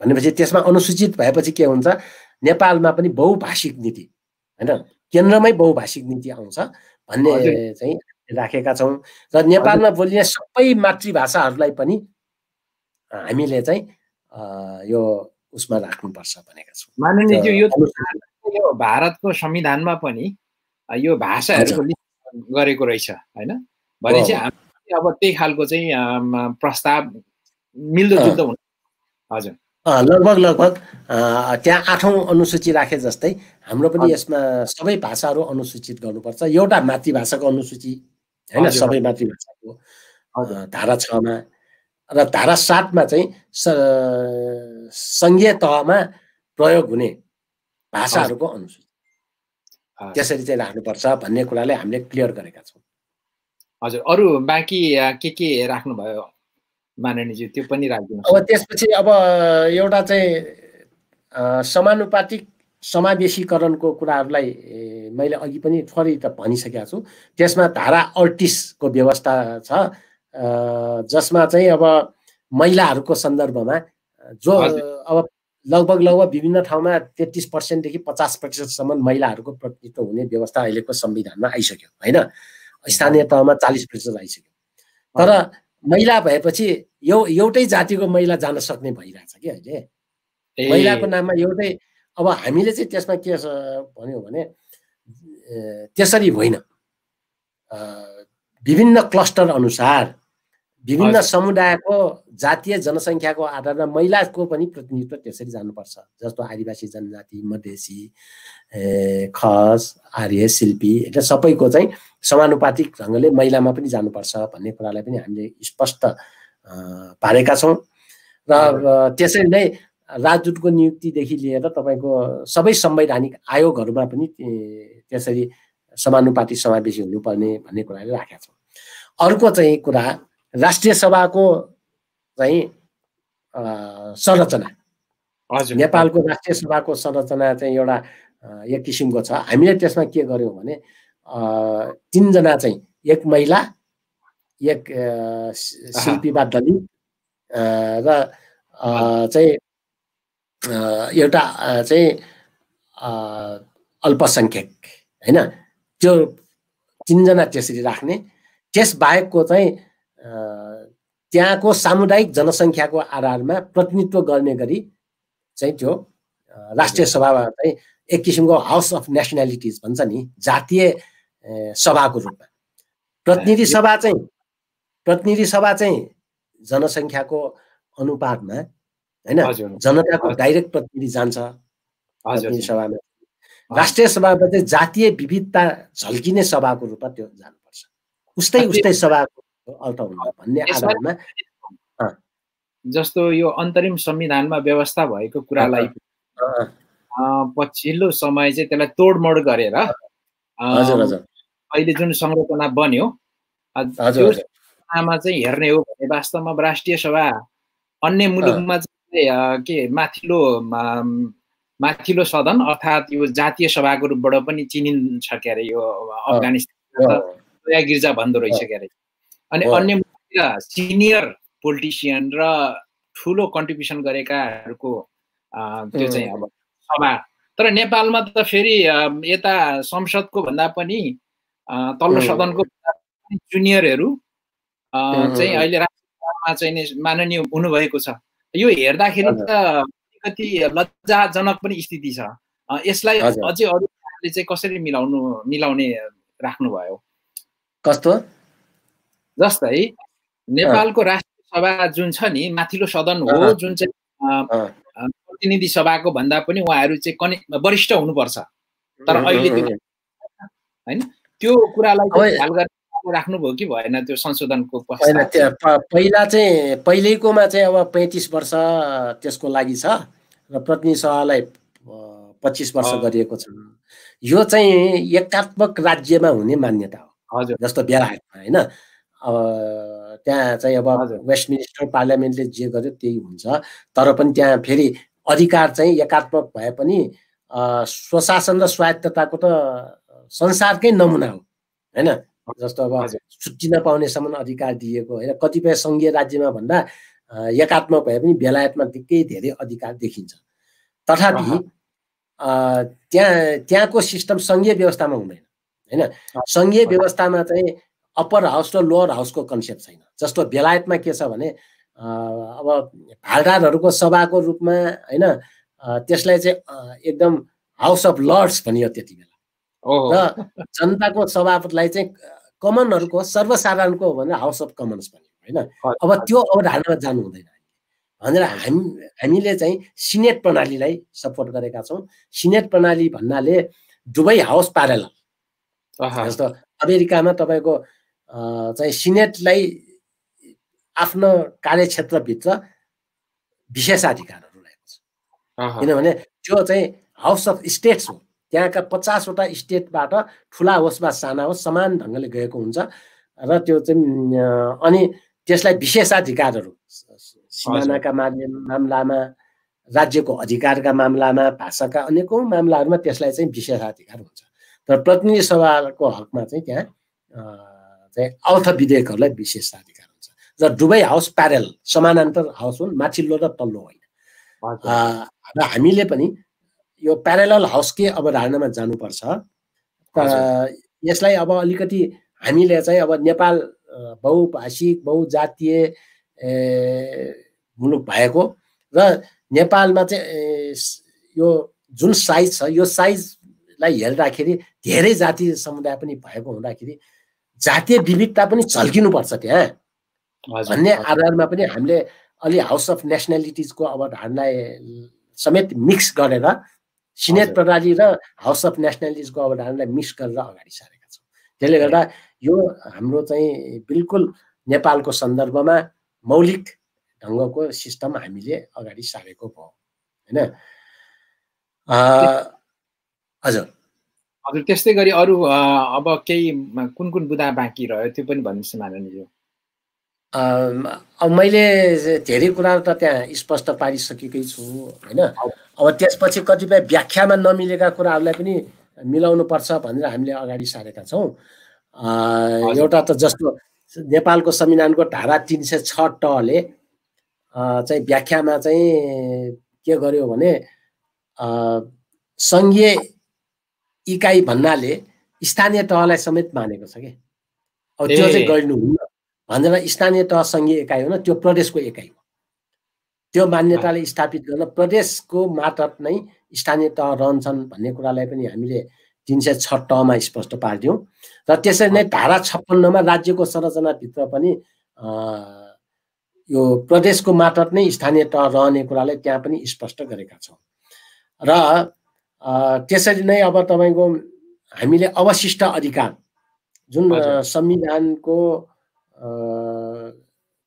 भनेपछि त्यसमा अनुसूचित भएपछि के हुन्छ? नेपालमा पनि बहुभाषिक नीति होइन? केन्द्रमै बहुभाषिक नीति आउँछ भन्ने चाहिँ राखेका छौँ र नेपालमा बोलिने सबै मातृभाषाहरूलाई पनि हामीले चाहिँ यो उसमा राख्नुपर्छ भनेका छौँ। माननीय यो भारतको संविधानमा पनि यो भाषाहरूको गरेको रहेछ होइन? भने चाहिँ अब त्यही खालको चाहिँ प्रस्ताव मिल्दो जुल्दो हुन्छ हजुर। लगभग लगभग त्यहाँ आठौँ अनुसूची राखे जस्तै हाम्रो पनि यसमा सबै भाषाहरू अनुसूचित गर्नुपर्छ। एउटा मातृभाषाको अनुसूची होइन? सबै मातृभाषाको धारा छमा र धारा सातमा चाहिँ सङ्घीय तहमा प्रयोग हुने भाषाहरूको अनुसूची। त्यसरी चाहिँ राख्नुपर्छ भन्ने कुराले हामीले क्लियर गरेका छौँ। हजुर। अरू बाँकी के के राख्नुभयो? माननीयज्यू त्यो पनि राखिदिनु अब त्यसपछि अब एउटा चाहिँ समानुपातिक समावेशीकरणको कुराहरूलाई मैले अघि पनि थोरै त भनिसकेको छु। त्यसमा धारा अडतिसको व्यवस्था छ। जसमा चाहिँ अब महिलाहरूको सन्दर्भमा जो अब लगभग लगभग विभिन्न ठाउँमा तेत्तिस पर्सेन्टदेखि पचास प्रतिशतसम्म महिलाहरूको प्रतिनिधित्व हुने व्यवस्था अहिलेको संविधानमा आइसक्यो होइन? स्थानीय तहमा चालिस प्रतिशत आइसक्यो। तर महिला भएपछि यो एउटै जातिको महिला जान सक्ने भइरहेछ कि अहिले? महिलाको नाममा एउटै अब हामीले चाहिँ त्यसमा के भन्यो भने त्यसरी होइन। विभिन्न क्लस्टर अनुसार विभिन्न समुदायको जातीय जनसङ्ख्याको आधारमा महिलाको पनि प्रतिनिधित्व त्यसरी जानुपर्छ जस्तो आदिवासी जनजाति मधेसी खस आर्य शिल्पी होइन सबैको चाहिँ समानुपातिक ढङ्गले महिलामा पनि जानुपर्छ भन्ने कुरालाई पनि हामीले स्पष्ट पारेका छौँ। र त्यसरी नै राजदूतको नियुक्तिदेखि लिएर तपाईँको सबै संवैधानिक आयोगहरूमा पनि त्यसरी समानुपातिक समावेशी हुनुपर्ने भन्ने कुराले राखेका छौँ। अर्को चाहिँ कुरा राष्ट्रिय सभाको चाहिँ संरचना। हजुर। नेपालको राष्ट्रिय सभाको संरचना चाहिँ एउटा एक किसिमको छ। हामीले त्यसमा के गर्यौँ भने तिनजना चाहिँ एक महिला एक शिल्पी वा दलित र चाहिँ एउटा चाहिँ अल्पसङ्ख्यक होइन? त्यो तिनजना त्यसरी राख्ने। त्यस बाहेकको चाहिँ त्यहाँको सामुदायिक जनसङ्ख्याको आधारमा प्रतिनिधित्व गर्ने गरी चाहिँ त्यो राष्ट्रिय सभामा चाहिँ एक किसिमको हाउस अफ नेसनालिटिज भन्छ नि जातीय सभाको रूपमा। प्रतिनिधि सभा चाहिँ प्रतिनिधि सभा चाहिँ जनसङ्ख्याको अनुपातमा होइन जनताको डाइरेक्ट प्रतिनिधि जान्छ प्रतिनिधि सभामा। राष्ट्रिय सभामा चाहिँ जातीय विविधता झल्किने सभाको रूपमा त्यो जानुपर्छ। उस्तै उस्तै सभाको भन्ने आधारमा जस्तो यो अन्तरिम संविधानमा व्यवस्था भएको कुरालाई पछिल्लो समय चाहिँ त्यसलाई तोडमोड गरेर अहिले जुन संरचना बन्यो आमा चाहिँ हेर्ने हो भने वास्तवमा राष्ट्रिय सभा अन्य मुलुकमा चाहिँ के माथिल्लो माथिल्लो सदन अर्थात् यो जातीय सभाको रूपबाट पनि चिनिन्छ के अरे यो अफगानिस्तान गिर्जा भन्दो रहेछ के अरे। अनि अन्य सिनियर पोलिटिसियन र ठुलो कन्ट्रिब्युसन गरेकाहरूको त्यो चाहिँ अब सभा। तर नेपालमा त फेरि यता संसदको भन्दा पनि तल्लो सदनको जुनियरहरू चाहिँ अहिले राष्ट्रमा चाहिँ माननीय हुनुभएको छ। यो हेर्दाखेरि त अलिकति लज्जाजनक पनि स्थिति छ। यसलाई अझै अरूले चाहिँ कसरी मिलाउनु मिलाउने राख्नुभयो? कस्तो? जस्तै नेपालको राष्ट्रिय सभा जुन छ नि माथिल्लो सदन हो जुन चाहिँ प्रतिनिधि सभाको भन्दा पनि उहाँहरू चाहिँ कने वरिष्ठ हुनुपर्छ। तर अहिले होइन त्यो कुरालाई राख्नुभयो कि भएन त्यो संशोधनको पहिला चाहिँ पहिलेकोमा चाहिँ अब पैँतिस वर्ष त्यसको लागि छ र प्रतिनिधि सभालाई पच्चिस वर्ष गरिएको छ। यो चाहिँ एकात्मक राज्यमा हुने मान्यता हो। हजुर। जस्तो बेलायतमा होइन? अब त्यहाँ चाहिँ अब वेस्ट मिनिस्टर पार्लियामेन्टले जे गर्यो त्यही हुन्छ। तर पनि त्यहाँ फेरि अधिकार चाहिँ एकात्मक भए पनि स्वशासन र स्वायत्तताको त संसारकै नमुना हो होइन? जस्तो अब छुट्टी नपाउनेसम्म अधिकार दिएको होइन? कतिपय सङ्घीय राज्यमा भन्दा एकात्मक भए पनि बेलायतमा निकै धेरै अधिकार देखिन्छ। तथापि त्यहाँ त्यहाँको सिस्टम सङ्घीय व्यवस्थामा हुँदैन होइन? सङ्घीय व्यवस्थामा चाहिँ अप्पर हाउस र लोवर हाउसको कन्सेप्ट छैन। जस्तो बेलायतमा के छ भने अब भालदारहरूको सभाको रूपमा होइन त्यसलाई चाहिँ एकदम हाउस अफ लर्ड्स भनियो त्यति बेला। र जनताको सभालाई चाहिँ कमनहरूको सर्वसाधारणको भने हाउस अफ कमन्स भन्यो होइन? अब त्यो अवधारणामा जानु हुँदैन भनेर हामी हामीले चाहिँ सिनेट प्रणालीलाई सपोर्ट गरेका छौँ। सिनेट प्रणाली भन्नाले दुवै हाउस प्यारल जस्तो अमेरिकामा तपाईँको चाहिँ सिनेटलाई आफ्नो कार्यक्षेत्रभित्र विशेषाधिकारहरू रहेको छ। किनभने त्यो चाहिँ हाउस अफ स्टेट्स हो। त्यहाँका पचासवटा स्टेटबाट ठुला होस् वा साना होस् समान ढङ्गले गएको हुन्छ र त्यो चाहिँ अनि त्यसलाई विशेषाधिकारहरू सिमानाका मामलामा राज्यको अधिकारका मामलामा भाषाका अनेकौँ मामलाहरूमा त्यसलाई चाहिँ विशेषाधिकार हुन्छ। तर प्रतिनिधि सभाको हकमा चाहिँ त्यहाँ चाहिँ अर्थ विधेयकहरूलाई विशेषाधिकार हुन्छ। र दुवै हाउस प्यारेल समानान्तर हाउस हुन् माथिल्लो र तल्लो होइन। र हामीले पनि यो प्यारेल हाउसकै अवधारणामा जानुपर्छ। यसलाई अब अलिकति हामीले चाहिँ अब नेपाल बहुभाषिक बहुजातीय मुलुक भएको र नेपालमा चाहिँ यो जुन साइज छ यो साइजलाई हेर्दाखेरि धेरै जाति समुदाय पनि भएको हुँदाखेरि जातीय विविधता पनि झल्किनुपर्छ त्यहाँ भन्ने आधारमा पनि हामीले अलि हाउस अफ नेसनालिटिजको अवधारणालाई समेत मिक्स गरेर सिनेट प्रणाली र हाउस अफ नेसनालिटिजको अवधारणालाई मिक्स गरेर अगाडि सारेका छौँ। त्यसले गर्दा यो हाम्रो चाहिँ बिल्कुल नेपालको सन्दर्भमा मौलिक ढङ्गको सिस्टम हामीले अगाडि सारेको भयो होइन। हजुर। हजुर त्यस्तै गरी अरू अब केही कुन कुन बुदा बाँकी रह्यो त्यो पनि भन्नुहोस् माननीय अब मैले धेरै कुराहरू त त्यहाँ स्पष्ट पारिसकेकै छु होइन? अब त्यसपछि कतिपय व्याख्यामा नमिलेका कुराहरूलाई पनि मिलाउनु पर्छ भनेर हामीले अगाडि सारेका छौँ। एउटा त जस्तो नेपालको संविधानको धारा तिन सय छ टले चाहिँ व्याख्यामा चाहिँ के गर्यो भने सङ्घीय इकाइ भन्नाले स्थानीय तहलाई समेत मानेको छ कि? अब त्यो चाहिँ गर्नुहुन्न भनेर स्थानीय तह सङ्घीय इकाइ हो त्यो प्रदेशको इकाइ हो। त्यो मान्यताले स्थापित गर्न प्रदेशको मार्फत नै स्थानीय तह रहन्छन् भन्ने कुरालाई पनि हामीले तिन सय छ टमा स्पष्ट पारिदियौँ। र त्यसरी नै धारा छप्पन्नमा राज्यको संरचनाभित्र पनि यो प्रदेशको मार्फत नै स्थानीय तह रहने कुरालाई त्यहाँ पनि स्पष्ट गरेका छौँ। र त्यसरी नै अब तपाईँको हामीले अवशिष्ट अधिकार जुन संविधानको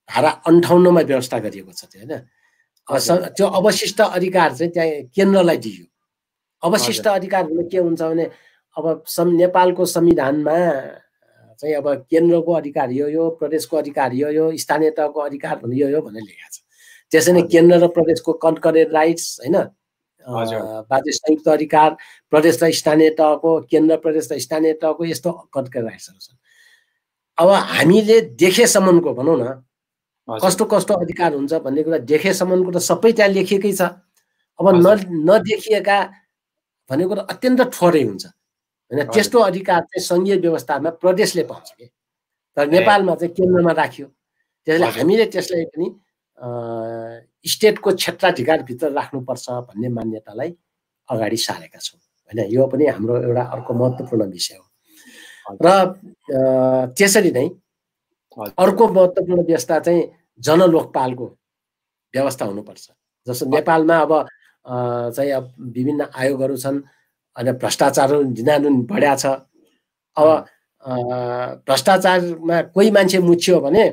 धारा अन्ठाउन्नमा व्यवस्था गरिएको छ त्यो होइन? त्यो अवशिष्ट अधिकार चाहिँ त्यहाँ केन्द्रलाई दियो अवशिष्ट अधिकार हुनु के हुन्छ भने अब सं नेपालको संविधानमा चाहिँ अब केन्द्रको अधिकार यो यो प्रदेशको अधिकार यो यो स्थानीय तहको अधिकार यो यो भनेर लेखेको छ। त्यसै नै केन्द्र र प्रदेशको कन्करेन्ट राइट्स होइन? बाजे संयुक्त अधिकार प्रदेश र स्थानीय तहको केन्द्र प्रदेश र स्थानीय तहको यस्तो कटकर राइट्सहरू छन् अब हामीले देखेसम्मको भनौँ न कस्तो कस्तो अधिकार हुन्छ भन्ने कुरा देखेसम्मको त सबै त्यहाँ लेखिएकै छ। अब न नदेखिएका भनेको त अत्यन्त थोरै हुन्छ। होइन त्यस्तो अधिकार चाहिँ सङ्घीय व्यवस्थामा प्रदेशले पाउँछ कि? तर नेपालमा चाहिँ केन्द्रमा राखियो। त्यसले हामीले त्यसलाई पनि स्टेटको क्षेत्राधिकारभित्र राख्नुपर्छ भन्ने मान्यतालाई अगाडि सारेका छौँ। होइन यो पनि हाम्रो एउटा अर्को महत्त्वपूर्ण विषय हो। र त्यसरी नै अर्को महत्त्वपूर्ण व्यवस्था चाहिँ जनलोकपालको व्यवस्था हुनुपर्छ। जस्तो नेपालमा अब चाहिँ अब विभिन्न आयोगहरू छन् अनि भ्रष्टाचारहरू दिनानुन बढ्या छ। अब भ्रष्टाचारमा कोही मान्छे मुछ्यो भने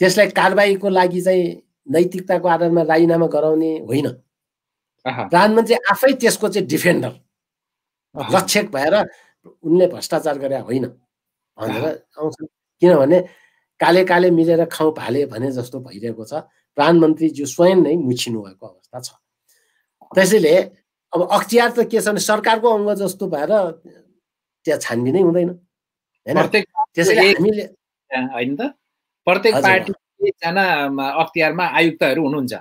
त्यसलाई कारवाहीको लागि चाहिँ नैतिकताको आधारमा राजीनामा गराउने होइन। प्रधानमन्त्री आफै त्यसको चाहिँ डिफेन्डर रक्षक भएर उनले भ्रष्टाचार गरे होइन। भनेर आउँछन् किनभने काले काले मिलेर खाउँ भाले भने जस्तो भइरहेको छ। प्रधानमन्त्रीज्यू स्वयं नै मुछिनु भएको अवस्था छ। त्यसैले अब अख्तियार त के छ भने सरकारको अङ्ग जस्तो भएर त्यहाँ छानबिनै हुँदैन। होइन? त्यसैले हामीले होइन त? प्रत्येक पार्टी एकजना अख्तियारमा आयुक्तहरू हुनुहुन्छ।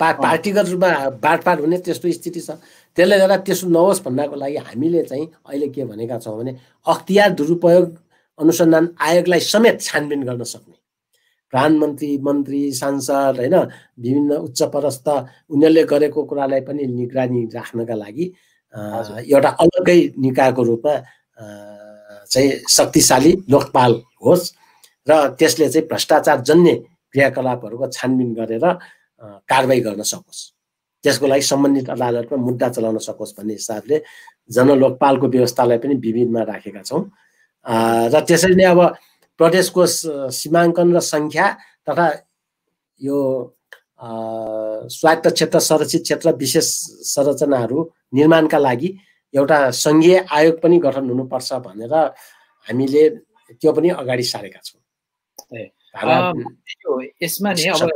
पार्टीगत रूपमा बाँडफाँड हुने त्यस्तो स्थिति छ। त्यसले गर्दा त्यसो नहोस् भन्नको लागि हामीले चाहिँ अहिले के भनेका छौँ भने अख्तियार दुरुपयोग अनुसन्धान आयोगलाई समेत छानबिन गर्न सक्ने। प्रधानमन्त्री मन्त्री सांसद होइन विभिन्न उच्च परस्थ उनीहरूले गरेको कुरालाई पनि निगरानी राख्नका लागि एउटा अलग्गै निकायको रूपमा चाहिँ शक्तिशाली लोकपाल होस्। र त्यसले चाहिँ भ्रष्टाचार जन्य क्रियाकलापहरूको छानबिन गरेर कारवाही गर्न सकोस्। त्यसको लागि सम्बन्धित अदालतमा मुद्दा चलाउन सकोस् भन्ने हिसाबले जनलोकपालको व्यवस्थालाई पनि विविधमा राखेका छौँ। र त्यसरी नै अब प्रदेशको सीमाङ्कन र सङ्ख्या तथा यो स्वायत्त क्षेत्र संरक्षित क्षेत्र विशेष संरचनाहरू निर्माणका लागि एउटा सङ्घीय आयोग पनि गठन हुनुपर्छ भनेर हामीले त्यो पनि अगाडि सारेका छौँ। यसमा नि अब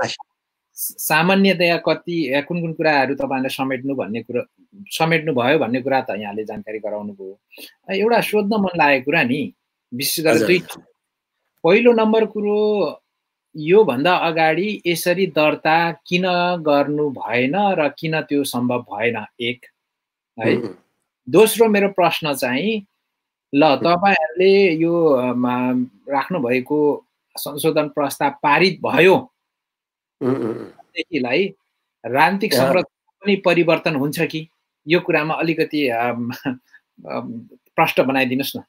सामान्यतया कति कुन कुन कुराहरू तपाईँहरूले समेट्नु भन्ने कुरो समेट्नु भयो भन्ने कुरा त यहाँले जानकारी गराउनु भयो। एउटा सोध्न मन लागेको कुरा नि विशेष गरेर दुई पहिलो नम्बर कुरो योभन्दा अगाडि यसरी दर्ता किन गर्नु भएन र किन त्यो सम्भव भएन? एक है। दोस्रो मेरो प्रश्न चाहिँ ल तपाईँहरूले यो राख्नुभएको संशोधन प्रस्ताव पारित भयो। देखिलाई राजनीतिक संरचना पनि परिवर्तन हुन्छ कि? यो कुरामा अलिकति प्रष्ट बनाइदिनुहोस् न।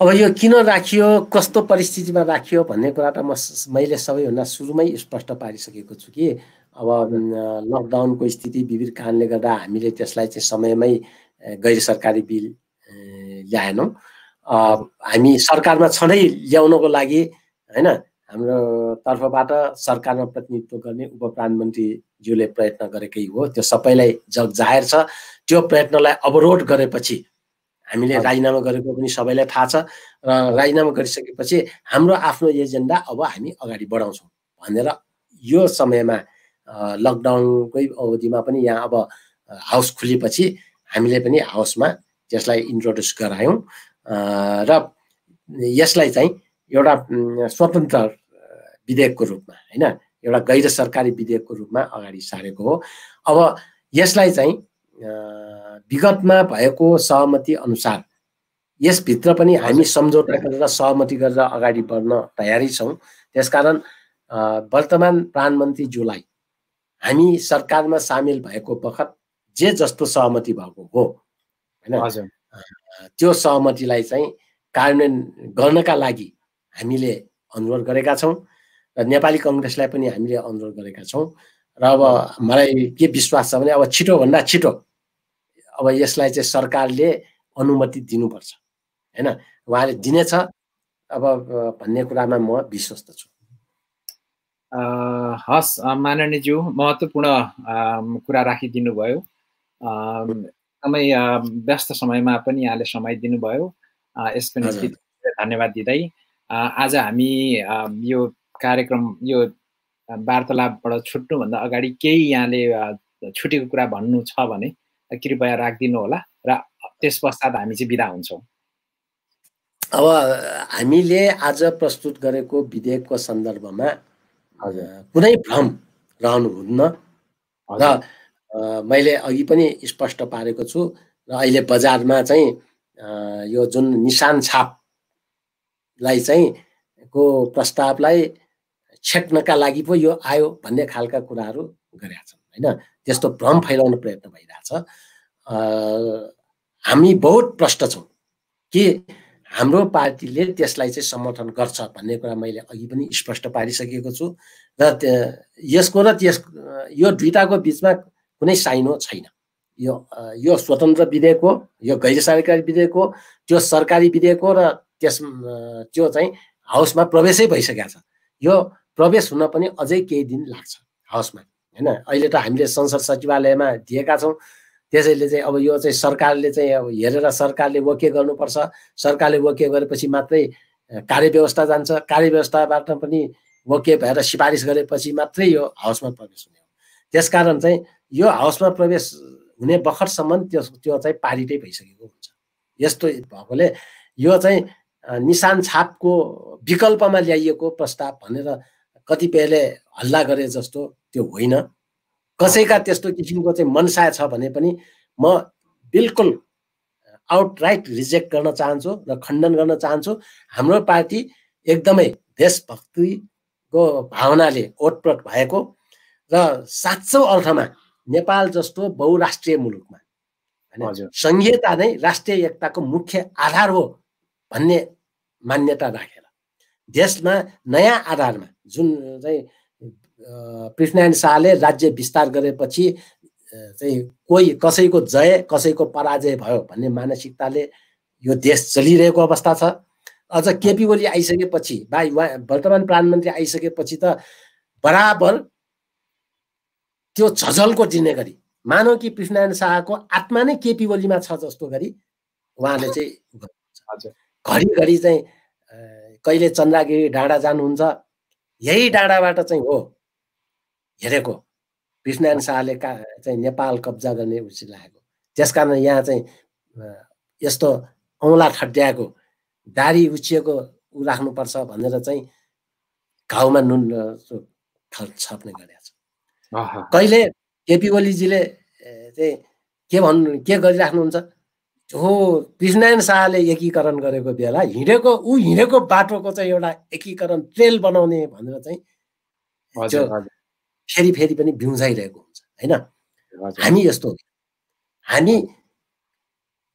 अब यो किन राखियो कस्तो परिस्थितिमा राखियो भन्ने कुरा त म मैले सबैभन्दा सुरुमै स्पष्ट पारिसकेको छु कि अब लकडाउनको स्थिति विविध कारणले गर्दा हामीले त्यसलाई चाहिँ समयमै गैर सरकारी बिल ल्याएनौँ। हामी सरकारमा छँदै ल्याउनको लागि होइन हाम्रो तर्फबाट सरकारमा प्रतिनिधित्व गर्ने उप प्रधानमन्त्रीज्यूले प्रयत्न गरेकै हो। त्यो सबैलाई जग जाहेर छ। त्यो प्रयत्नलाई अवरोध गरेपछि हामीले राजीनामा गरेको पनि सबैलाई थाहा छ र राजीनामा गरिसकेपछि हाम्रो आफ्नो एजेन्डा अब हामी अगाडि बढाउँछौँ भनेर यो समयमा लकडाउनकै अवधिमा पनि यहाँ अब हाउस खुलेपछि हामीले पनि हाउसमा त्यसलाई इन्ट्रोड्युस गरायौँ। र यसलाई चाहिँ एउटा स्वतन्त्र विधेयकको रूपमा होइन? एउटा गैर सरकारी विधेयकको रूपमा अगाडि सारेको हो। अब यसलाई चाहिँ विगतमा भएको सहमति अनुसार यसभित्र पनि हामी सम्झौता गरेर सहमति गरेर अगाडि बढ्न तयारी छौँ। त्यसकारण वर्तमान प्रधानमन्त्रीज्यूलाई हामी सरकारमा सामेल भएको बखत जे जस्तो सहमति भएको हो होइन? त्यो सहमतिलाई चाहिँ कार्यान्वयन गर्नका लागि हामीले अनुरोध गरेका छौँ र नेपाली कङ्ग्रेसलाई पनि हामीले अनुरोध गरेका छौँ र अब मलाई के विश्वास छ भने अब छिटोभन्दा छिटो अब यसलाई चाहिँ सरकारले अनुमति दिनुपर्छ होइन? उहाँले दिनेछ अब भन्ने कुरामा म विश्वस्त छु। हस् माननीयज्यू महत्त्वपूर्ण कुरा राखिदिनु भयो एकदमै व्यस्त समयमा पनि यहाँले समय दिनुभयो। यसको निम्ति धन्यवाद दिँदै। आज हामी यो कार्यक्रम यो वार्तालापबाट छुट्नुभन्दा अगाडि केही यहाँले छुटेको कुरा भन्नु छ भने कृपया राखिदिनु होला र त्यस पश्चात हामी चाहिँ बिदा हुन्छौँ। अब हामीले आज प्रस्तुत गरेको विधेयकको सन्दर्भमा कुनै भ्रम रहनुहुन्न र मैले अघि पनि स्पष्ट पारेको छु र अहिले बजारमा चाहिँ यो जुन निशान छापलाई चाहिँ को प्रस्तावलाई छेक्नका लागि पो यो आयो भन्ने खालका कुराहरू गरेका छन् होइन? त्यस्तो भ्रम फैलाउने प्रयत्न भइरहेछ। हामी बहुत प्रष्ट छौँ कि हाम्रो पार्टीले त्यसलाई चाहिँ समर्थन गर्छ भन्ने कुरा मैले अघि पनि स्पष्ट पारिसकेको छु। र यसको र त्यस यो दुइटाको बिचमा कुनै साइनो छैन। यो यो स्वतन्त्र विधेयक हो यो गैर सरकारी विधेयक हो त्यो सरकारी विधेयक हो र त्यस त्यो चाहिँ हाउसमा प्रवेशै भइसकेको छ। यो प्रवेश हुन पनि अझै केही दिन लाग्छ हाउसमा होइन? अहिले त हामीले संसद सचिवालयमा दिएका छौँ। त्यसैले चाहिँ अब यो चाहिँ सरकारले चाहिँ अब हेरेर सरकारले वके गर्नुपर्छ। सरकारले वके गरेपछि मात्रै कार्यव्यवस्था जान्छ। कार्यव्यवस्थाबाट पनि वके भएर सिफारिस गरेपछि मात्रै यो हाउसमा प्रवेश हुने हो। त्यसकारण चाहिँ यो हाउसमा प्रवेश हुने बखतसम्म त्यो त्यो चाहिँ पारिटै भइसकेको हुन्छ। यस्तो भएकोले यो चाहिँ निशान छापको विकल्पमा ल्याइएको प्रस्ताव भनेर कतिपयले हल्ला गरे जस्तो त्यो होइन। कसैका त्यस्तो किसिमको चाहिँ मनसाय छ भने पनि म बिल्कुल आउटराइट रिजेक्ट गर्न चाहन्छु र खण्डन गर्न चाहन्छु। हाम्रो पार्टी एकदमै देशभक्तिको भावनाले ओतप्रोत भएको र साँचो अर्थमा नेपाल जस्तो बहुराष्ट्रिय मुलुकमा। होइन? सङ्घीयता नै राष्ट्रिय एकताको मुख्य आधार हो भन्ने मान्यता राखेर। देशमा नयाँ आधारमा जुन चाहिँ पृथ्वीनारायण शाहले राज्य विस्तार गरेपछि चाहिँ कोही कसैको जय कसैको पराजय भयो भन्ने मानसिकताले यो देश चलिरहेको अवस्था छ। अझ केपी ओली आइसकेपछि वा वर्तमान प्रधानमन्त्री आइसकेपछि त बराबर त्यो झझलको दिने गरी मानव कि पृथ्वीनारायण शाहको आत्मा नै केपी ओलीमा छ जस्तो गरी उहाँले चाहिँ घरिघरि चाहिँ कहिले चन्द्रागिरी डाँडा जानुहुन्छ यही डाँडाबाट चाहिँ हो। हेरेको पृथ्वीनारायण शाहले का चाहिँ नेपाल कब्जा गर्ने उचित लागेको। त्यस कारण यहाँ चाहिँ यस्तो औँला खड्याएको दारी उछिएको ऊ राख्नुपर्छ भनेर चाहिँ घाउमा नुन छप्ने गरेको छ कहिले केपी ओलीजीले चाहिँ के भन्नु के गरिराख्नुहुन्छ? हो पृथ्वीनारायण शाहले एकीकरण गरेको बेला हिँडेको ऊ हिँडेको बाटोको चाहिँ एउटा एकीकरण ट्रेल बनाउने भनेर चाहिँ फेरि फेरि पनि बिउजाइरहेको हुन्छ होइन? हामी यस्तो हामी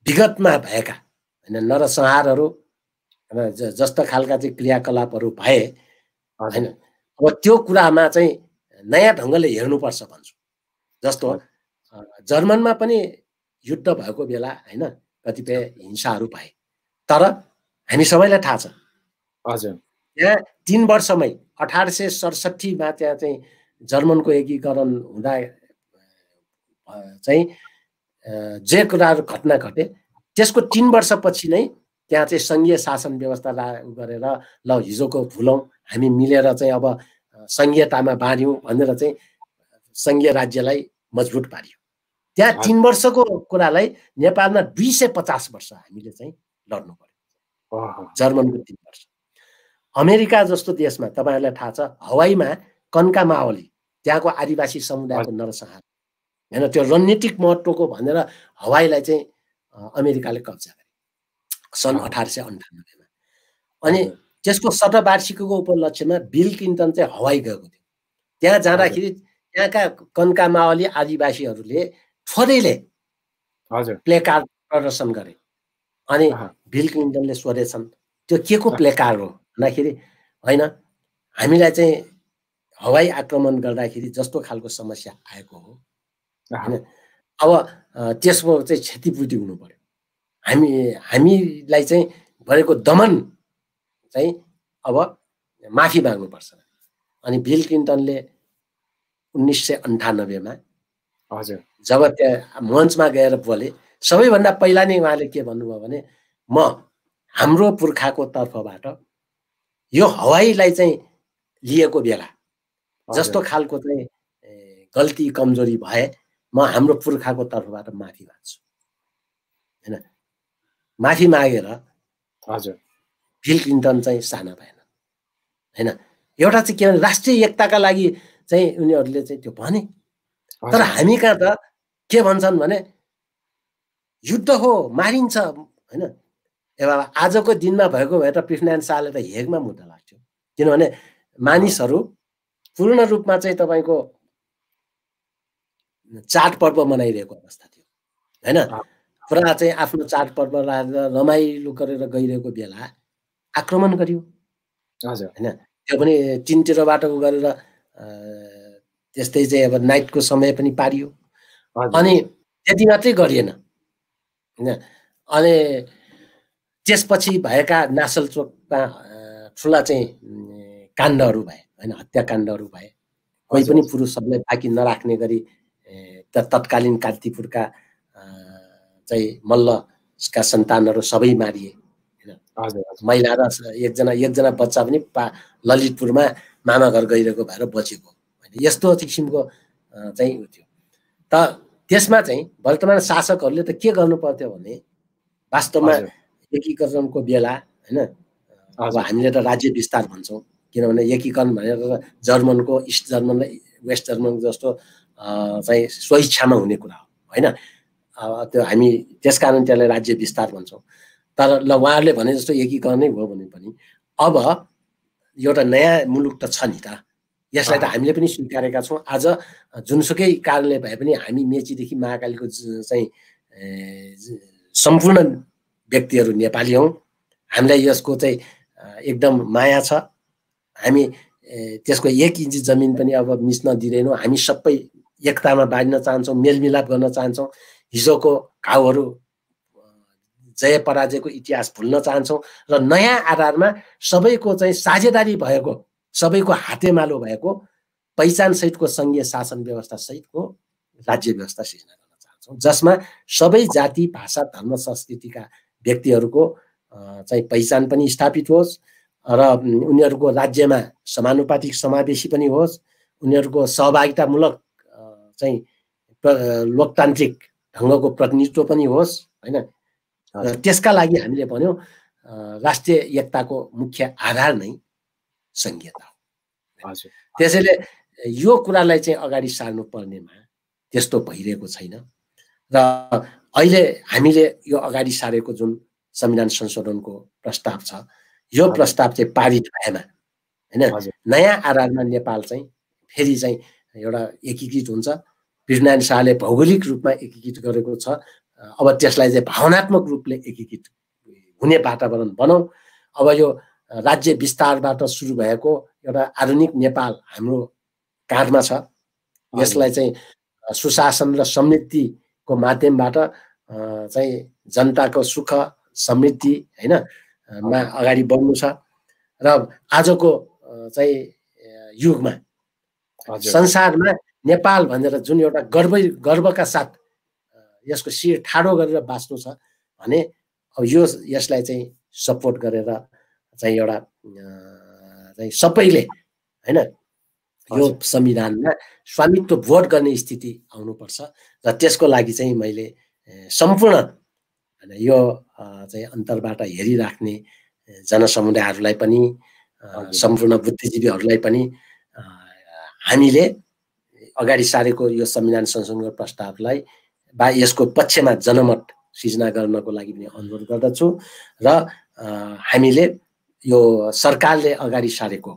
विगतमा भएका होइन नरसंहारहरू होइन जस्तो खालका चाहिँ क्रियाकलापहरू भए होइन अब त्यो कुरामा चाहिँ नयाँ ढङ्गले हेर्नुपर्छ भन्छु। जस्तो जर्मनमा पनि युद्ध भएको बेला होइन कतिपय हिंसाहरू भए। तर हामी सबैलाई थाहा छ। हजुर। त्यहाँ तिन वर्षमै अठार सय सडसठीमा त्यहाँ चाहिँ जर्मनको एकीकरण हुँदा चाहिँ जे कुराहरू घटना घटे त्यसको तिन वर्षपछि नै त्यहाँ चाहिँ सङ्घीय शासन व्यवस्था लागु गरेर ल हिजोको भुलौँ। हामी मिलेर चाहिँ अब सङ्घीयतामा बाँड्यौँ भनेर चाहिँ सङ्घीय राज्यलाई मजबुत पार्यो। त्यहाँ तिन वर्षको कुरालाई नेपालमा दुई सय पचास वर्ष हामीले चाहिँ लड्नु पर्यो। जर्मनको तिन वर्ष। अमेरिका जस्तो देशमा तपाईँहरूलाई थाहा छ हवाईमा कन्का माओली त्यहाँको आदिवासी समुदायको नरसंहार होइन त्यो रणनीतिक महत्त्वको भनेर हवाईलाई चाहिँ अमेरिकाले कब्जा गरे। सन् अठार सय अन्ठानब्बेमा। अनि त्यसको शतवार्षिकीको उपलक्ष्यमा बिल क्लिन्टन चाहिँ हवाई गएको थियो। त्यहाँ जाँदाखेरि त्यहाँका कन्का माओली आदिवासीहरूले छोरीले हजुर। प्ले कार्ड प्रदर्शन गरे अनि बिल क्लिन्टनले सोधेछन् त्यो के को प्ले कार्ड हो? भन्दाखेरि होइन हामीलाई चाहिँ हवाई आक्रमण गर्दाखेरि जस्तो खालको समस्या आएको हो। होइन अब त्यसको चाहिँ क्षतिपूर्ति हुनु पर्यो। हामी हामीलाई चाहिँ गरेको दमन चाहिँ अब माफी माग्नुपर्छ। अनि बिल क्लिन्टनले उन्नाइस सय अन्ठानब्बेमा हजुर। जब त्यहाँ मञ्चमा गएर बोले सबैभन्दा पहिला नै उहाँले के भन्नुभयो भने म हाम्रो पुर्खाको तर्फबाट यो हवाईलाई चाहिँ लिएको बेला जस्तो खालको चाहिँ गल्ती कमजोरी भए म हाम्रो पुर्खाको तर्फबाट माफी माग्छु। होइन? माफी मागेर हजुर। बिल क्लिन्टन चाहिँ साना भएन। होइन? एउटा चाहिँ के भने राष्ट्रिय एकताका लागि चाहिँ उनीहरूले चाहिँ त्यो भने। तर हामी कहाँ त के भन्छन् भने युद्ध हो मारिन्छ। होइन? अब आजको दिनमा भएको भए त पृथ्वीनारायण शाहले त हेगमा मुद्दा लाग्थ्यो। किनभने मानिसहरू पूर्ण रूपमा चाहिँ तपाईँको चाडपर्व मनाइरहेको अवस्था थियो। होइन? पुरा चाहिँ आफ्नो चाडपर्व लगाएर रमाइलो गरेर गइरहेको बेला आक्रमण गरियो। हजुर। होइन? त्यो पनि तिनतिरबाट गरेर त्यस्तै चाहिँ अब नाइटको समय पनि पारियो। अनि त्यति मात्रै गरिएन। होइन? अनि त्यसपछि भएका नासल चोकमा ठुला चाहिँ काण्डहरू भए। होइन? हत्याकाण्डहरू भए। कोही पनि पुरुषहरूलाई बाँकी नराख्ने गरी तत्कालीन कान्तिपुरका चाहिँ मल्लका सन्तानहरू सबै मारिए। महिला र एकजना एकजना बच्चा पनि पा ललितपुरमा मामा घर गइरहेको भएर बचेको। होइन यस्तो किसिमको चाहिँ थियो। त त्यसमा चाहिँ वर्तमान शासकहरूले त के गर्नु पर्थ्यो भने वास्तवमा एकीकरणको बेला होइन? अब हामीले त राज्य विस्तार भन्छौँ। किनभने एकीकरण भनेर जर्मनको इस्ट जर्मनलाई वेस्ट जर्मन जस्तो चाहिँ स्वेच्छामा हुने कुरा हो। होइन? त्यो हामी त्यस कारण त्यसलाई राज्य विस्तार भन्छौँ। तर ल उहाँहरूले भने जस्तो एकीकरणै भयो भने पनि अब एउटा नयाँ मुलुक त छ नि त। यसलाई त हामीले पनि स्वीकारेका छौँ। आज जुनसुकै कारणले भए पनि हामी मेचीदेखि महाकालीको चाहिँ सम्पूर्ण व्यक्तिहरू नेपाली हौँ। हामीलाई यसको चाहिँ एकदम माया छ। हामी त्यसको एक इन्ची जमिन पनि अब मिच्न दिँदैनौँ। हामी सबै एकतामा बाँड्न चाहन्छौँ मेलमिलाप गर्न चाहन्छौँ। हिजोको घाउहरू जय पराजयको इतिहास भुल्न चाहन्छौँ र नयाँ आधारमा सबैको चाहिँ साझेदारी भएको सबैको हातेमालो भएको पहिचानसहितको सङ्घीय शासन व्यवस्था सहितको राज्य व्यवस्था सिर्जना गर्न चाहन्छौँ जसमा सबै जाति भाषा धर्म संस्कृतिका व्यक्तिहरूको चाहिँ पहिचान पनि स्थापित होस् र उनीहरूको राज्यमा समानुपातिक समावेशी पनि होस् उनीहरूको सहभागितामूलक चाहिँ लोकतान्त्रिक ढङ्गको प्रतिनिधित्व पनि होस् होइन? त्यसका लागि हामीले भन्यौँ राष्ट्रिय एकताको मुख्य आधार नै सङ्घीयता हो। त्यसैले यो कुरालाई चाहिँ अगाडि सार्नु पर्नेमा त्यस्तो भइरहेको छैन र अहिले हामीले यो अगाडि सारेको जुन संविधान संशोधनको प्रस्ताव छ यो प्रस्ताव चाहिँ पारित भएमा होइन? नयाँ आधारमा नेपाल चाहिँ फेरि चाहिँ एउटा एकीकृत हुन्छ। पृथ्वीनारायण शाहले भौगोलिक रूपमा एकीकृत गरेको छ अब त्यसलाई चाहिँ भावनात्मक रूपले एकीकृत हुने वातावरण बनाऊ। अब यो राज्य विस्तारबाट सुरु भएको एउटा आधुनिक नेपाल हाम्रो काँधमा छ। यसलाई चाहिँ सुशासन र समृद्धिको माध्यमबाट चाहिँ जनताको सुख समृद्धि होइन मा अगाडि बढ्नु छ। र आजको चाहिँ युगमा संसारमा नेपाल भनेर जुन एउटा गर्व गर्वका साथ यसको शिर ठाडो गरेर बाँच्नु छ भने अब यो यसलाई चाहिँ सपोर्ट गरेर चाहिँ एउटा चाहिँ सबैले होइन यो संविधानमा स्वामित्व भोट गर्ने स्थिति आउनुपर्छ र त्यसको लागि चाहिँ मैले सम्पूर्ण होइन यो चाहिँ अन्तरबाट हेरिराख्ने जनसमुदायहरूलाई पनि सम्पूर्ण बुद्धिजीवीहरूलाई पनि हामीले अगाडि सारेको यो संविधान संशोधनको प्रस्तावलाई बा यसको पक्षमा जनमत सिर्जना गर्नको लागि पनि अनुरोध गर्दछु र हामीले यो सरकारले अगाडि सारेको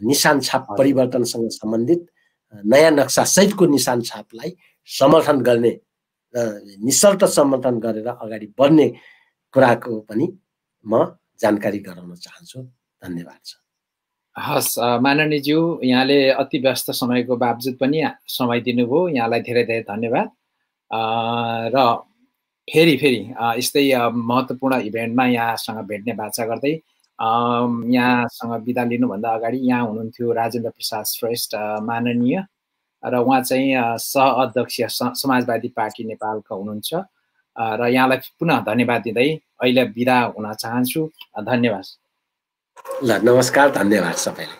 निशान छाप परिवर्तनसँग सम्बन्धित नयाँ नक्सा सहितको निशान छापलाई समर्थन गर्ने र निशर्त समर्थन गरेर अगाडि बढ्ने कुराको पनि म जानकारी गराउन चाहन्छु। धन्यवाद छ। हस् माननीयज्यू यहाँले अति व्यस्त समयको बावजुद पनि समय दिनुभयो। यहाँलाई धेरै धेरै धन्यवाद। र फेरि फेरि यस्तै महत्त्वपूर्ण इभेन्टमा यहाँसँग भेट्ने बाचा गर्दै यहाँसँग बिदा लिनुभन्दा अगाडि यहाँ हुनुहुन्थ्यो राजेन्द्र प्रसाद श्रेष्ठ माननीय र उहाँ चाहिँ सह अध्यक्ष समाजवादी पार्टी नेपालका हुनुहुन्छ र यहाँलाई पुनः धन्यवाद दिँदै अहिले बिदा हुन चाहन्छु धन्यवाद। ल नमस्कार धन्यवाद सबैलाई।